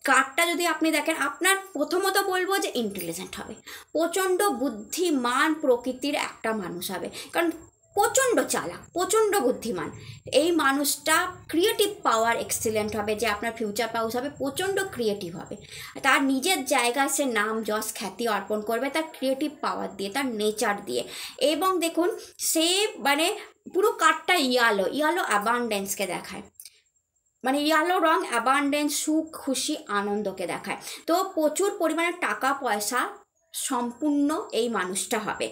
কার্ডটা যদি আপনি দেখেন, আপনার প্রথমত বলব যে ইন্টেলিজেন্ট হবে। প্রচণ্ড বুদ্ধিমান প্রকৃতির একটা মানুষ হবে। কারণ প্রচণ্ড চালাক, প্রচণ্ড বুদ্ধিমান। এই মানুষটা ক্রিয়েটিভ পাওয়ার এক্সিলেন্ট হবে, যে আপনার ফিউচার পাউস হবে, প্রচণ্ড ক্রিয়েটিভ হবে। তার নিজের জায়গায় সে নাম, যশ, খ্যাতি অর্পণ করবে তার ক্রিয়েটিভ পাওয়ার দিয়ে, তার নেচার দিয়ে। এবং দেখুন, সে মানে পুরো কার্ডটা ইয়ালো ইয়ালো অ্যাবান্ডেন্সকে দেখায়। মানে ইয়ালো রং অ্যাবান্ডেন্স সুখ, খুশি, আনন্দকে দেখায়। তো প্রচুর পরিমাণে টাকা পয়সা সম্পূর্ণ এই মানুষটা হবে।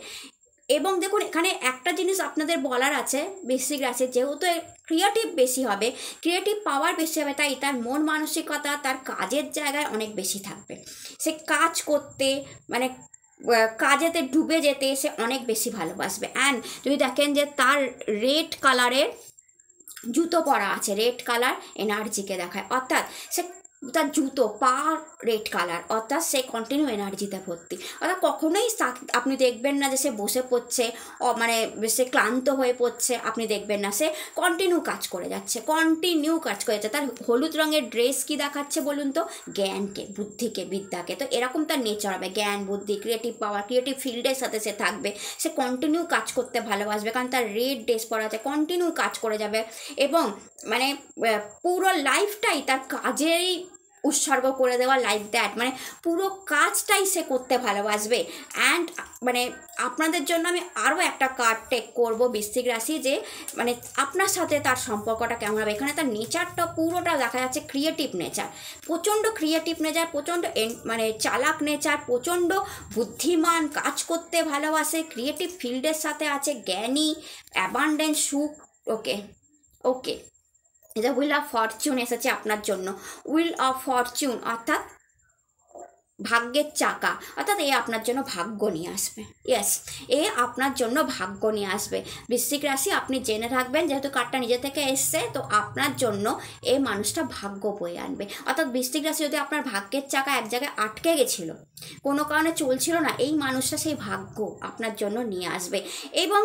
এবং দেখুন, এখানে একটা জিনিস আপনাদের বলার আছে, বেসিক আছে, যেহেতু ক্রিয়েটিভ বেশি হবে ক্রিয়েটিভ পাওয়ার বেশি হবে, তাই তার মন মানসিকতা, তার কাজের জায়গায় অনেক বেশি থাকবে। সে কাজ করতে মানে কাজেতে ডুবে যেতে সে অনেক বেশি ভালোবাসবে। অ্যান্ড যদি দেখেন যে তার রেড কালারের জুতো পরা আছে রেড কালার এনার্জিকে দেখায়। অর্থাৎ সে তার জুতো পা রেড কালার। অর্থাৎ সে কন্টিনিউ এনার্জিতে ভর্তি। অর্থাৎ কখনোই আপনি দেখবেন না যে সে বসে পড়ছে মানে সে ক্লান্ত হয়ে পড়ছে, আপনি দেখবেন না। সে কন্টিনিউ কাজ করে যাচ্ছে কন্টিনিউ কাজ করে যাচ্ছে। তার হলুদ রঙের ড্রেস কি দেখাচ্ছে বলুন তো? জ্ঞানকে, বুদ্ধিকে, বিদ্যাকে। তো এরকম তার নেচার হবে। জ্ঞান, বুদ্ধি ক্রিয়েটিভ পাওয়ার ক্রিয়েটিভ ফিল্ডের সাথে সে থাকবে। সে কন্টিনিউ কাজ করতে ভালোবাসবে কারণ তার রেড ড্রেস পরা আছে কন্টিনিউ কাজ করে যাবে। এবং মানে পুরো লাইফটাই তার কাজেই উৎসর্গ করে দেওয়া লাইক দ্যাট মানে পুরো কাজটাই সে করতে ভালোবাসবে। অ্যান্ড মানে আপনাদের জন্য আমি আরও একটা কার্ড টেক করব বৃশ্চিক রাশি যে মানে আপনার সাথে তার সম্পর্কটা কেমন হবে? এখানে তার নেচারটা পুরোটা দেখা যাচ্ছে ক্রিয়েটিভ নেচার প্রচণ্ড ক্রিয়েটিভ নেচার প্রচণ্ড মানে চালাক নেচার প্রচণ্ড বুদ্ধিমান, কাজ করতে ভালোবাসে ক্রিয়েটিভ ফিল্ডের সাথে আছে, জ্ঞানী অ্যাবান্ডেন্স সুখ ওকে ওকে এটা উইল অফ ফরচুন এসেছে আপনার জন্য। উইল অফ ফরচুন অর্থাৎ ভাগ্যের চাকা। অর্থাৎ এ আপনার জন্য ভাগ্য নিয়ে আসবে। ইয়েস এ আপনার জন্য ভাগ্য নিয়ে আসবে। বৃশ্চিক রাশি, আপনি জেনে থাকবেন, যেহেতু কার্ডটা নিজে থেকে এসছে, তো আপনার জন্য এই মানুষটা ভাগ্য বয়ে আনবে। অর্থাৎ বৃশ্চিক রাশি যদি আপনার ভাগ্যের চাকা এক জায়গায় আটকে গেছিল, কোনো কারণে চলছিল না, এই মানুষটা সেই ভাগ্য আপনার জন্য নিয়ে আসবে। এবং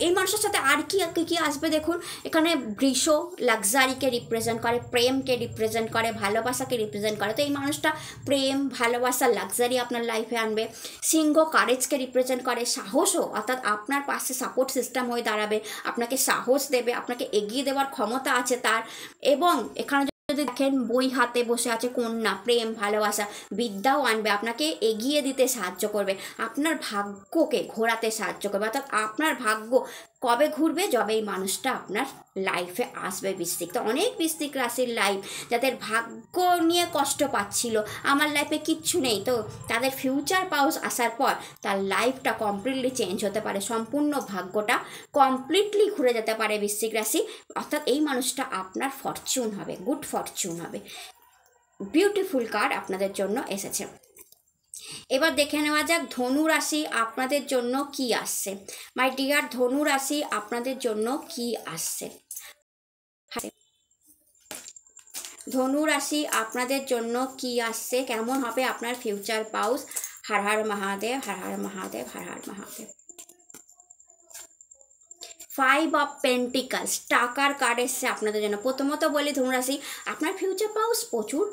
এই মানুষের সাথে আর কি কী আসবে দেখুন। এখানে গ্রীষ্ম লাক্সারিকে রিপ্রেজেন্ট করে, প্রেমকে রিপ্রেজেন্ট করে, ভালোবাসাকে রিপ্রেজেন্ট করে। তো এই মানুষটা প্রেম, ভালোবাসা লাক্সারি আপনার লাইফে আনবে। সিংহ কারেজকে রিপ্রেজেন্ট করে, সাহসও, অর্থাৎ আপনার পাশে সাপোর্ট সিস্টেম হয়ে দাঁড়াবে। আপনাকে সাহস দেবে, আপনাকে এগিয়ে দেওয়ার ক্ষমতা আছে তার। এবং এখানে দেখেন, বই হাতে বসে আছে কন্যা, প্রেম, ভালোবাসা। বিদ্যাও আনবে, আপনাকে এগিয়ে দিতে সাহায্য করবে। আপনার ভাগ্যকে ঘোরাতে সাহায্য করবে। অর্থাৎ আপনার ভাগ্য কবে ঘুরবে, যবে এই মানুষটা আপনার লাইফে আসবে বৃশ্চিক তো অনেক বৃশ্চিক রাশির লাইফ যাদের ভাগ্য নিয়ে কষ্ট পাচ্ছিল। আমার লাইফে কিচ্ছু নেই। তো তাদের ফিউচার পাউস আসার পর তার লাইফটা কমপ্লিটলি চেঞ্জ হতে পারে। সম্পূর্ণ ভাগ্যটা কমপ্লিটলি ঘুরে যেতে পারে বৃশ্চিক রাশি। অর্থাৎ এই মানুষটা আপনার ফরচুন হবে গুড ফরচুন হবে। বিউটিফুল কার্ড আপনাদের জন্য এসেছে। এবার দেখে নেওয়া যাক ধনু রাশি আপনাদের জন্য কি আসছে। মাই ডিয়ার ধনু রাশি আপনাদের জন্য কি আসছে। ধনু রাশি আপনাদের জন্য কি আসছে? কেমন হবে আপনার future spouse? Har Har Mahadev, Har Har Mahadev, Har Har Mahadev. Five of pentacles টাকার কার্ড এসছে আপনাদের জন্য। প্রথমত বলি ধনুরাশি আপনার ফিউচার পাউস প্রচুর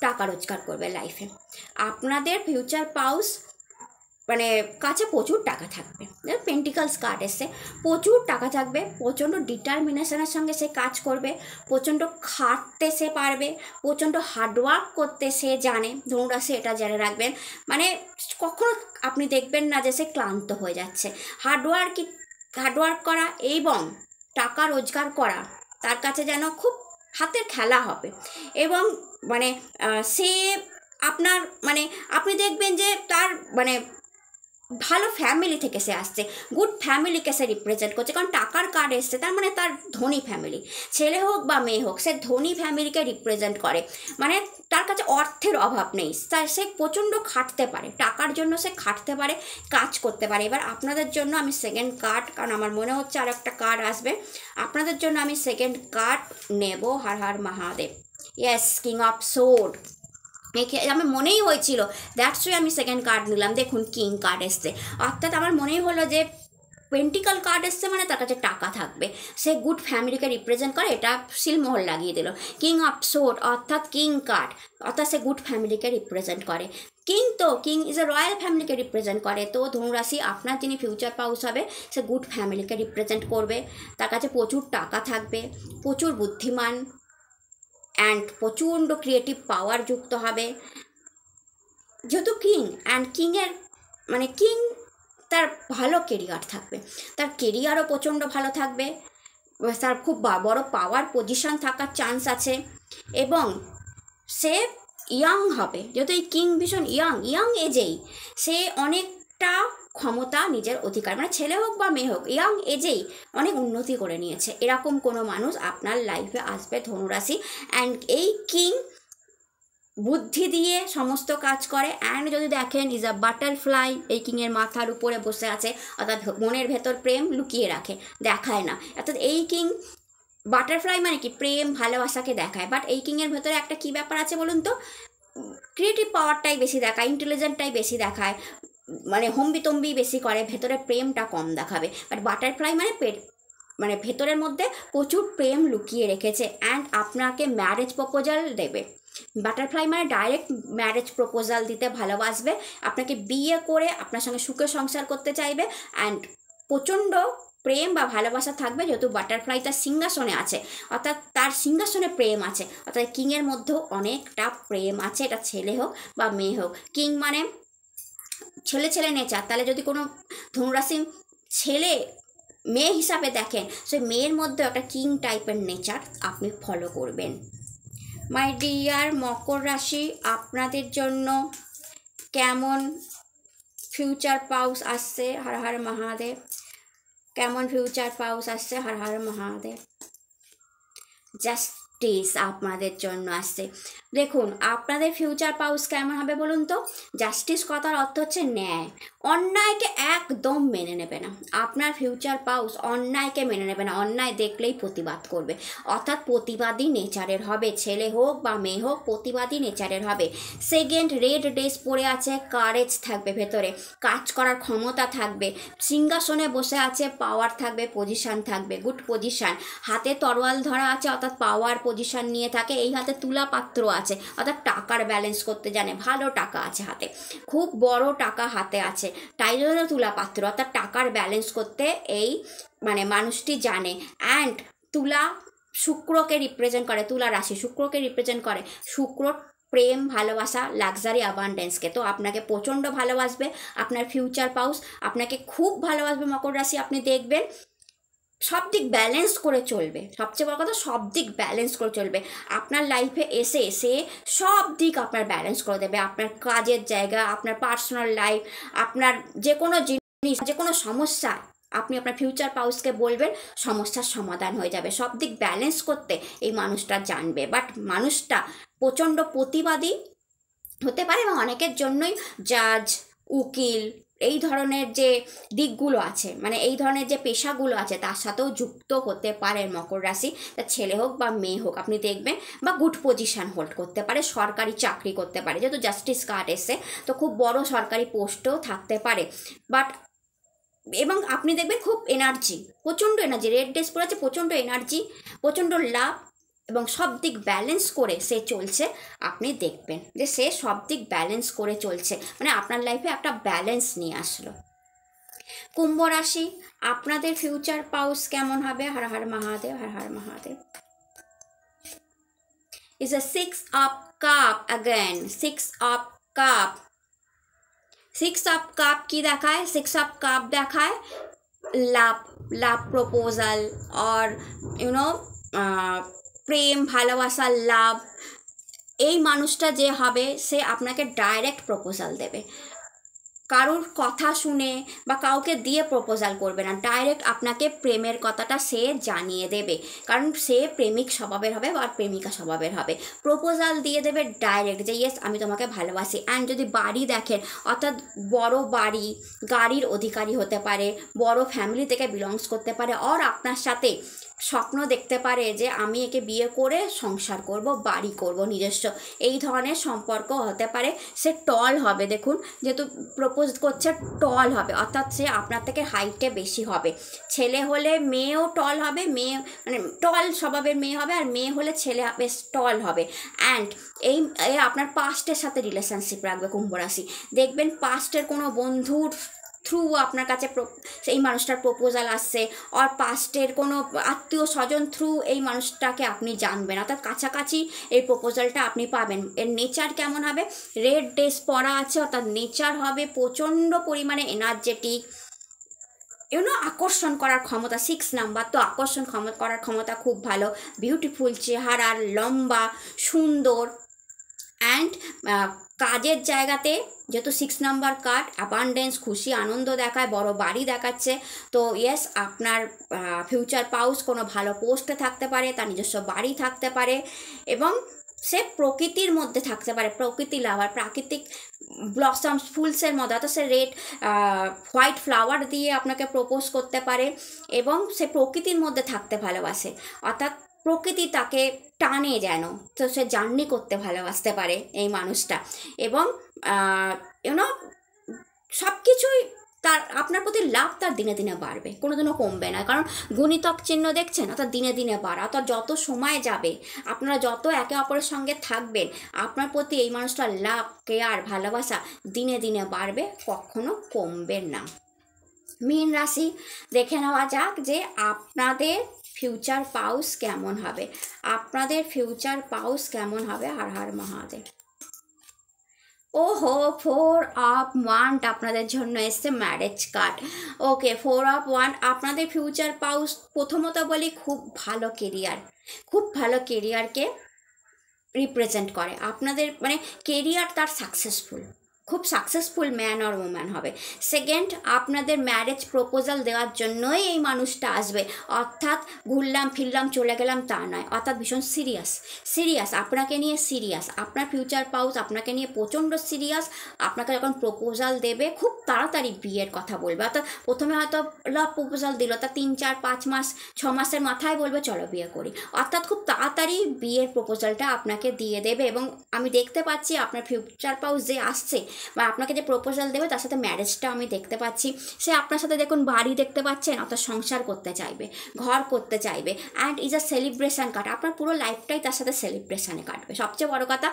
টাকা রোজগার করবে লাইফে আপনাদের ফিউচার পাউস মানে কাছে প্রচুর টাকা থাকবে। পেন্টিকালস কার্ড এসছে। প্রচুর টাকা থাকবে, প্রচণ্ড ডিটারমিনেশনের সঙ্গে সে কাজ করবে, প্রচণ্ড খাটতে সে পারবে, প্রচণ্ড হার্ডওয়ার্ক করতে সে জানে। ধনুরাশি এটা জেনে রাখবেন। মানে কখনো আপনি দেখবেন না যে সে ক্লান্ত হয়ে যাচ্ছে। হার্ডওয়ার্কই হার্ডওয়ার্ক করা এবং টাকা রোজগার করা, তার কাছে যেন খুব হাতের খেলা হবে। এবং মানে সে আপনার মানে আপনি দেখবেন যে তার মানে ভালো ফ্যামিলি থেকে সে আসছে। গুড ফ্যামিলিকে সে রিপ্রেজেন্ট করছে। কারণ টাকার কার্ড এসছে, তার মানে তার ধনী ফ্যামিলি ছেলে হোক বা মেয়ে হোক, সে ধনী ফ্যামিলিকে রিপ্রেজেন্ট করে। মানে তার কাছে অর্থের অভাব নেই। তা- সে প্রচণ্ড খাটতে পারে। টাকার জন্য সে খাটতে পারে, কাজ করতে পারে। এবার আপনাদের জন্য আমি সেকেন্ড কার্ড কারণ আমার মনে হচ্ছে আর একটা কার্ড আসবে। আপনাদের জন্য আমি সেকেন্ড কার্ড নেব, Har Har Mahadev. Yes king of sword এখে- আমার মনেই হয়েছিল। দ্যাটস ওয়ে আমি সেকেন্ড কার্ড নিলাম। দেখুন কিং কার্ড এসছে। অর্থাৎ আমার মনেই হলো যে পেন্টিকাল কার্ড এসছে মানে তার কাছে টাকা থাকবে। সে গুড ফ্যামিলিকে রিপ্রেজেন্ট করে, এটা সিলমোহর লাগিয়ে দিল। কিং অফ সোড অর্থাৎ কিং কার্ড অর্থাৎ সে গুড ফ্যামিলিকে রিপ্রেজেন্ট করে। কিং তো কিং ইজ এ রয়্যাল ফ্যামিলিকে রিপ্রেজেন্ট করে। তো ধনুরাশি, আপনার যিনি ফিউচার পাউস হবে, সে গুড ফ্যামিলিকে রিপ্রেজেন্ট করবে। তার কাছে প্রচুর টাকা থাকবে, প্রচুর বুদ্ধিমান। অ্যান্ড প্রচণ্ড ক্রিয়েটিভ পাওয়ার যুক্ত হবে। যেহেতু কিং অ্যান্ড কিংয়ের মানে কিং তার ভালো কেরিয়ার থাকবে। তার কেরিয়ারও প্রচণ্ড ভালো থাকবে। তার খুব বড় পাওয়ার পজিশন থাকার চান্স আছে এবং সে ইয়াং হবে। যেহেতু এই কিং ভীষণ ইয়াং ইয়াং এজেই সে অনেকটা ক্ষমতা নিজের অধিকার মানে ছেলে হোক বা মেয়ে হোক ইয়াং এজেই অনেক উন্নতি করে নিয়েছে। এরকম কোনো মানুষ আপনার লাইফে আসবে ধনুরাশি অ্যান্ড এই কিং বুদ্ধি দিয়ে সমস্ত কাজ করে। অ্যান্ড যদি দেখেন ইজ আ বাটারফ্লাই এই কিংয়ের মাথার উপরে বসে আছে, অর্থাৎ মনের ভেতর প্রেম লুকিয়ে রাখে, দেখায় না। অর্থাৎ এই কিং বাটারফ্লাই মানে কি? প্রেম, ভালোবাসাকে দেখায়। বাট এই কিংয়ের ভেতরে একটা কি ব্যাপার আছে বলুন তো? ক্রিয়েটিভ পাওয়ারটাই বেশি দেখায় ইন্টেলিজেন্টটাই বেশি দেখায়। মানে হম্বিতম্বি বেশি করে, ভেতরে প্রেমটা কম দেখাবে। বাট বাটারফ্লাই মানে পেট মানে ভেতরের মধ্যে প্রচুর প্রেম লুকিয়ে রেখেছে অ্যান্ড আপনাকে ম্যারেজ প্রপোজাল দেবে। বাটারফ্লাই মানে ডাইরেক্ট ম্যারেজ প্রপোজাল দিতে ভালোবাসবে, আপনাকে বিয়ে করে আপনার সঙ্গে সুখে সংসার করতে চাইবে অ্যান্ড প্রচণ্ড প্রেম বা ভালোবাসা থাকবে যেহেতু বাটারফ্লাই তার সিংহাসনে আছে, অর্থাৎ তার সিংহাসনে প্রেম আছে, অর্থাৎ কিংয়ের মধ্যেও অনেকটা প্রেম আছে, এটা ছেলে হোক বা মেয়ে হোক। কিং মানে ছেলে ছেলে নেচার তাহলে যদি কোনো ধনুরাশি ছেলে মেয়ে হিসাবে দেখেন সেই মেয়ের মধ্যে একটা কিং টাইপের নেচার আপনি ফলো করবেন। মাই ডিয়ার মকর রাশি, আপনাদের জন্য কেমন ফিউচার পাউস আসছে? হর হর মহাদেব। কেমন ফিউচার পাউস আসছে? হর হর মহাদেব। জাস্টিস আপনাদের জন্য আসছে। দেখুন, আপনাদের ফিউচার পাউস কেমন হবে বলুন তো? জাস্টিস কথার অর্থ হচ্ছে ন্যায়। অন্যায়কে একদম মেনে নেবে না। আপনার ফিউচার পাউস অন্যায়কে মেনে নেবে না। অন্যায় দেখলেই প্রতিবাদ করবে। অর্থাৎ প্রতিবাদী নেচারের হবে। ছেলে হোক বা মেয়ে হোক, প্রতিবাদী নেচারের হবে। সেকেন্ড রেড ড্রেস পরে আছে কারেজ থাকবে ভেতরে। কাজ করার ক্ষমতা থাকবে। সিংহাসনে বসে আছে পাওয়ার থাকবে পজিশান থাকবে গুড পজিশান হাতে তরোয়াল ধরা আছে, অর্থাৎ পাওয়ার পজিশান নিয়ে থাকে। এই হাতে তুলা পাত্র আছে, অর্থাৎ টাকার ব্যালেন্স করতে জানে, ভালো টাকা আছে হাতে। খুব বড় টাকা হাতে আছে, তাই তুলা পাত্র অর্থাৎ টাকার ব্যালেন্স করতে এই মানে মানুষটি জানে। অ্যান্ড তুলা শুক্রকে রিপ্রেজেন্ট করে, তুলা রাশি শুক্রকে রিপ্রেজেন্ট করে। শুক্র প্রেম, ভালোবাসা লাক্সারি অ্যাবান্ডেন্সকে তো আপনাকে প্রচণ্ড ভালোবাসবে, আপনার ফিউচার পাউস, আপনাকে খুব ভালোবাসবে মকর রাশি, আপনি দেখবেন সব দিক ব্যালেন্স করে চলবে। সবচেয়ে বড় কথা সব দিক ব্যালেন্স করে চলবে। আপনার লাইফে এসে এসে সব দিক আপনার ব্যালেন্স করে দেবে। আপনার কাজের জায়গা, আপনার পার্সোনাল লাইফ আপনার যে কোনো জিনিস যে কোনো সমস্যা, আপনি আপনার ফিউচার পাউসকে বলবেন, সমস্যার সমাধান হয়ে যাবে। সব দিক ব্যালেন্স করতে এই মানুষটা জানবে। বাট মানুষটা প্রচণ্ড প্রতিবাদী হতে পারে এবং অনেকের জন্যই জাজ উকিল এই ধরনের যে দিকগুলো আছে মানে এই ধরনের যে পেশাগুলো আছে, তার সাথেও যুক্ত হতে পারে মকর রাশি। তা ছেলে হোক বা মেয়ে হোক, আপনি দেখবেন বা গুড পজিশন হোল্ড করতে পারে, সরকারি চাকরি করতে পারে, যেহেতু জাস্টিস কার্ড এসে তো খুব বড় সরকারি পোস্টও থাকতে পারে। বাট এবং আপনি দেখবেন খুব এনার্জি, প্রচণ্ড এনার্জি, রেড ড্রেস পরে আছে, প্রচণ্ড এনার্জি, প্রচণ্ড লাভ এবং সব দিক ব্যালেন্স করে সে চলছে, আপনি দেখবেন যে সে সব দিক ব্যালেন্স করে চলছে। মানে আপনার লাইফে একটা ব্যালেন্স নিয়ে আসলো। কুম্ভ রাশি, আপনাদের ফিউচার পাউস কেমন হবে? Har Har Mahadev, Har Har Mahadev. Is a six of cup again, six of cup six of cup কি দেখায়? সিক্স অফ কাপ দেখায় love love proposal or you know প্রেম, ভালোবাসা লাভ এই মানুষটা যে হবে, সে আপনাকে ডাইরেক্ট প্রপোজাল দেবে। কারোর কথা শুনে বা কাউকে দিয়ে প্রপোজাল করবে না ডাইরেক্ট আপনাকে প্রেমের কথাটা সে জানিয়ে দেবে। কারণ সে প্রেমিক স্বভাবের হবে বা প্রেমিকা স্বভাবের হবে। প্রপোজাল দিয়ে দেবে ডাইরেক্ট যে ইয়েস আমি তোমাকে ভালোবাসি। অ্যান্ড যদি বাড়ি দেখেন, অর্থাৎ বড় বাড়ি, গাড়ির অধিকারী হতে পারে, বড় ফ্যামিলি থেকে বিলংস করতে পারে আর আপনার সাথে স্বপ্ন দেখতে পারে যে আমি একে বিয়ে করে সংসার করব, বাড়ি করব, নিজস্ব। এই ধরনের সম্পর্ক হতে পারে। সে টল হবে, দেখুন। যেহেতু প্রপোজ করছে টল হবে, অর্থাৎ সে আপনার থেকে হাইটে বেশি হবে। ছেলে হলে মেয়েও টল হবে, মেয়ে মানে টল স্বভাবের মেয়ে হবে আর মেয়ে হলে ছেলে বেশ টল হবে। অ্যান্ড এই আপনার পাস্টের সাথে রিলেশনশিপ রাখবে কুম্ভ রাশি দেখবেন পাস্টের কোনো বন্ধুর থ্রু আপনার কাছে এই মানুষটার প্রপোজাল আসছে আর পাস্টের কোনো আত্মীয় স্বজন থ্রু এই মানুষটাকে আপনি জানবেন। অর্থাৎ কাছাকাছি এই প্রপোজালটা আপনি পাবেন। এর নেচার কেমন হবে? রেড ড্রেস পরা আছে, অর্থাৎ নেচার হবে প্রচণ্ড পরিমাণে এনার্জেটিক ইউনো আকর্ষণ করার ক্ষমতা সিক্স নাম্বার তো আকর্ষণ ক্ষমতা, করার ক্ষমতা খুব ভালো। বিউটিফুল চেহারার, লম্বা, সুন্দর। অ্যান্ড কাজের জায়গাতে যেহেতু সিক্স নাম্বার কার্ড অ্যাবান্ডেন্স খুশি, আনন্দ দেখায়, বড় বাড়ি দেখাচ্ছে, তো ইয়েস আপনার ফিউচার পাউস কোনো ভালো পোস্টে থাকতে পারে, তার নিজস্ব বাড়ি থাকতে পারে, এবং সে প্রকৃতির মধ্যে থাকতে পারে, প্রকৃতি লাভার প্রাকৃতিক ব্লসমস ফুলসের মধ্যে, অর্থাৎ সে রেড হোয়াইট ফ্লাওয়ার দিয়ে আপনাকে প্রপোজ করতে পারে, এবং সে প্রকৃতির মধ্যে থাকতে ভালোবাসে, অর্থাৎ প্রকৃতি তাকে টানে যেন। তো সে জার্নি করতে ভালোবাসতে পারে এই মানুষটা। এবং ইউনো সব কিছুই তার, আপনার প্রতি লাভ তার দিনে দিনে বাড়বে। কোনো দিনও কমবে না। কারণ গুণিতক চিহ্ন দেখছেন অর্থাৎ দিনে দিনে বাড়া। অর্থাৎ যত সময় যাবে, আপনারা যত একে অপরের সঙ্গে থাকবেন, আপনার প্রতি এই মানুষটার লাভ কেয়ার ভালোবাসা দিনে দিনে বাড়বে, কখনো কমবে না। মীন রাশি দেখে নেওয়া যাক যে আপনাদের ফিউচার পাউস কেমন হবে? আপনাদের ফিউচার পাউস কেমন হবে? হার হার মহাদেব। ওহো ফোর অফ ওয়ান আপনাদের জন্য এসছে marriage card okay four of one আপনাদের ফিউচার পাউস প্রথমত বলি খুব ভালো কেরিয়ার খুব ভালো কেরিয়ারকে রিপ্রেজেন্ট করে। আপনাদের মানে কেরিয়ার তার সাকসেসফুল খুব সাকসেসফুল ম্যান আর ওম্যান হবে। সেকেন্ড আপনাদের ম্যারেজ প্রপোজাল দেওয়ার জন্যই এই মানুষটা আসবে। অর্থাৎ ঘুরলাম, ফিরলাম, চলে গেলাম তা নয়। অর্থাৎ ভীষণ সিরিয়াস সিরিয়াস আপনাকে নিয়ে সিরিয়াস আপনার ফিউচার পাউস আপনাকে নিয়ে প্রচণ্ড সিরিয়াস আপনাকে যখন প্রপোজাল দেবে, খুব তাড়াতাড়ি বিয়ের কথা বলবে। অর্থাৎ প্রথমে হয়তো লাভ প্রপোজাল দিল, তা তিন, চার, পাঁচ মাস, ছ মাসের মাথায় বলবে, চলো বিয়ে করি। অর্থাৎ খুব তাড়াতাড়ি বিয়ের প্রপোজালটা আপনাকে দিয়ে দেবে এবং আমি দেখতে পাচ্ছি আপনার ফিউচার পাউস যে আসছে আপনাকে যে প্রপোজাল দেবে, তার সাথে ম্যারেজটা আমি দেখতে পাচ্ছি। সে আপনার সাথে দেখুন বাড়ি দেখতে পাচ্ছেন, অর্থাৎ সংসার করতে চাইবে, ঘর করতে চাইবে and is a celebration card আপনার পুরো লাইফটাই তার সাথে সেলিব্রেশানে কাটবে। সবচেয়ে বড় কথা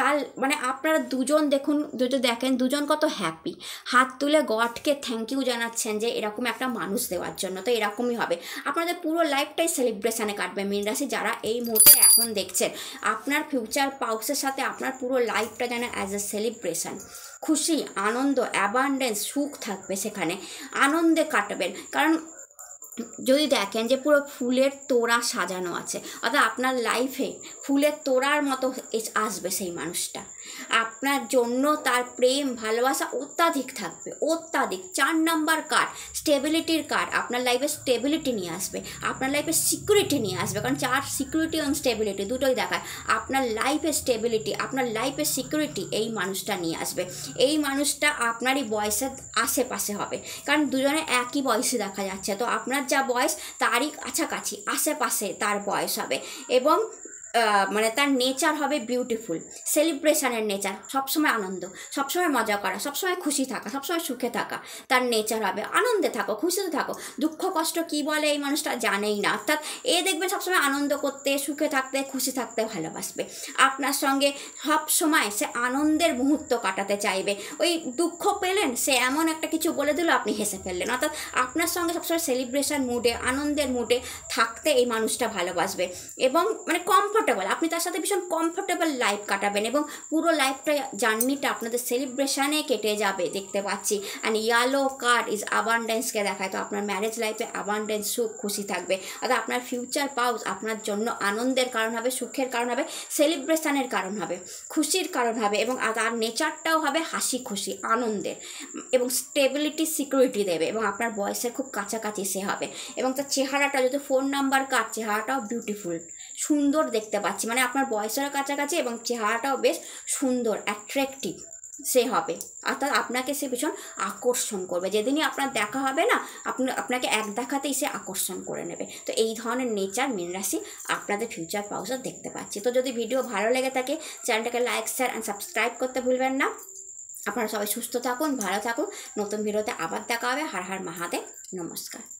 তার মানে আপনারা দুজন দেখুন, যদি দেখেন দুজন কত হ্যাপি হাত তুলে গডকে থ্যাংক ইউ জানাচ্ছেন যে এরকম একটা মানুষ দেওয়ার জন্য, তো এরকমই হবে। আপনাদের পুরো লাইফটাই সেলিব্রেশানে কাটবে মীন রাশি যারা এই মুহূর্তে এখন দেখছেন। আপনার ফিউচার পাউসের সাথে আপনার পুরো লাইফটা যেন অ্যাজ এ সেলিব্রেশন খুশি, আনন্দ অ্যাবান্ডেন্স সুখ থাকবে সেখানে। আনন্দে কাটবেন। কারণ যদি দেখেন যে পুরো ফুলের তোড়া সাজানো আছে, অর্থাৎ আপনার লাইফে ফুলের তোড়ার মতো আসবে সেই মানুষটা। আপনার জন্য তার প্রেম, ভালোবাসা অত্যাধিক থাকবে, অত্যাধিক। চার নাম্বার কার্ড স্টেবিলিটির কার্ড। আপনার লাইফে স্টেবিলিটি নিয়ে আসবে, আপনার লাইফে সিকিউরিটি নিয়ে আসবে, কারণ চার সিকিউরিটি এবং স্টেবিলিটি দুটোই দেখায়। আপনার লাইফে স্টেবিলিটি আপনার লাইফে সিকিউরিটি এই মানুষটা নিয়ে আসবে। এই মানুষটা আপনারই বয়সের আশেপাশে হবে, কারণ দুজনে একই বয়সে দেখা যাচ্ছে। তো আপনার যা বয়স, তারই কাছাকাছি, আশেপাশে তার বয়স হবে। এবং মানে তার নেচার হবে বিউটিফুল সেলিব্রেশনের নেচার সবসময় আনন্দ, সবসময় মজা করা, সবসময় খুশি থাকা, সবসময় সুখে থাকা, তার নেচার হবে। আনন্দে থাকো, খুশিতে থাকো। দুঃখ, কষ্ট কি বলে এই মানুষটা জানেই না। অর্থাৎ এ দেখবে সবসময় আনন্দ করতে, সুখে থাকতে, খুশি থাকতে ভালোবাসবে। আপনার সঙ্গে সব সময় সে আনন্দের মুহূর্ত কাটাতে চাইবে। ওই দুঃখ পেলেন, সে এমন একটা কিছু বলে দিল, আপনি হেসে ফেললেন। অর্থাৎ আপনার সঙ্গে সবসময় সেলিব্রেশন মুডে আনন্দের মুডে থাকতে এই মানুষটা ভালোবাসবে। এবং মানে কমফোর্টেবল আপনি তার সাথে ভীষণ কমফোর্টেবল লাইফ কাটাবেন এবং পুরো লাইফটা জার্নিটা আপনাদের সেলিব্রেশানে কেটে যাবে, দেখতে পাচ্ছি। অ্যান্ড ইয়ালো কার্ড ইজ আবান্ডেন্সকে দেখায়। তো আপনার ম্যারেজ লাইফে আবান্ডেন্স সুখ, খুশি থাকবে। অর্থাৎ আপনার ফিউচার পাউস আপনার জন্য আনন্দের কারণ হবে, সুখের কারণ হবে সেলিব্রেশানের কারণ হবে, খুশির কারণ হবে এবং তার নেচারটাও হবে হাসি খুশি আনন্দের এবং স্টেবিলিটি সিকিউরিটি দেবে এবং আপনার বয়সের খুব কাছাকাছি সে হবে। এবং তার চেহারাটা, যদি ফোন নাম্বার কার চেহারাটাও বিউটিফুল সুন্দর দেখতে পাচ্ছি। মানে আপনার বয়সেরও কাছাকাছি এবং চেহারাটাও বেশ সুন্দর অ্যাট্রাকটিভ সে হবে। অর্থাৎ আপনাকে সে ভীষণ আকর্ষণ করবে। যেদিনই আপনার দেখা হবে না, আপনি, আপনাকে এক দেখাতেই সে আকর্ষণ করে নেবে। তো এই ধরনের নেচার মীন রাশি আপনাদের ফিউচার পাউসও দেখতে পাচ্ছি। তো যদি ভিডিও ভালো লেগে থাকে চ্যানেলটাকে লাইক শেয়ার অ্যান্ড সাবস্ক্রাইব করতে ভুলবেন না। আপনারা সবাই সুস্থ থাকুন, ভালো থাকুন। নতুন ভিডিওতে আবার দেখা হবে। হার হার মহাদেব। নমস্কার।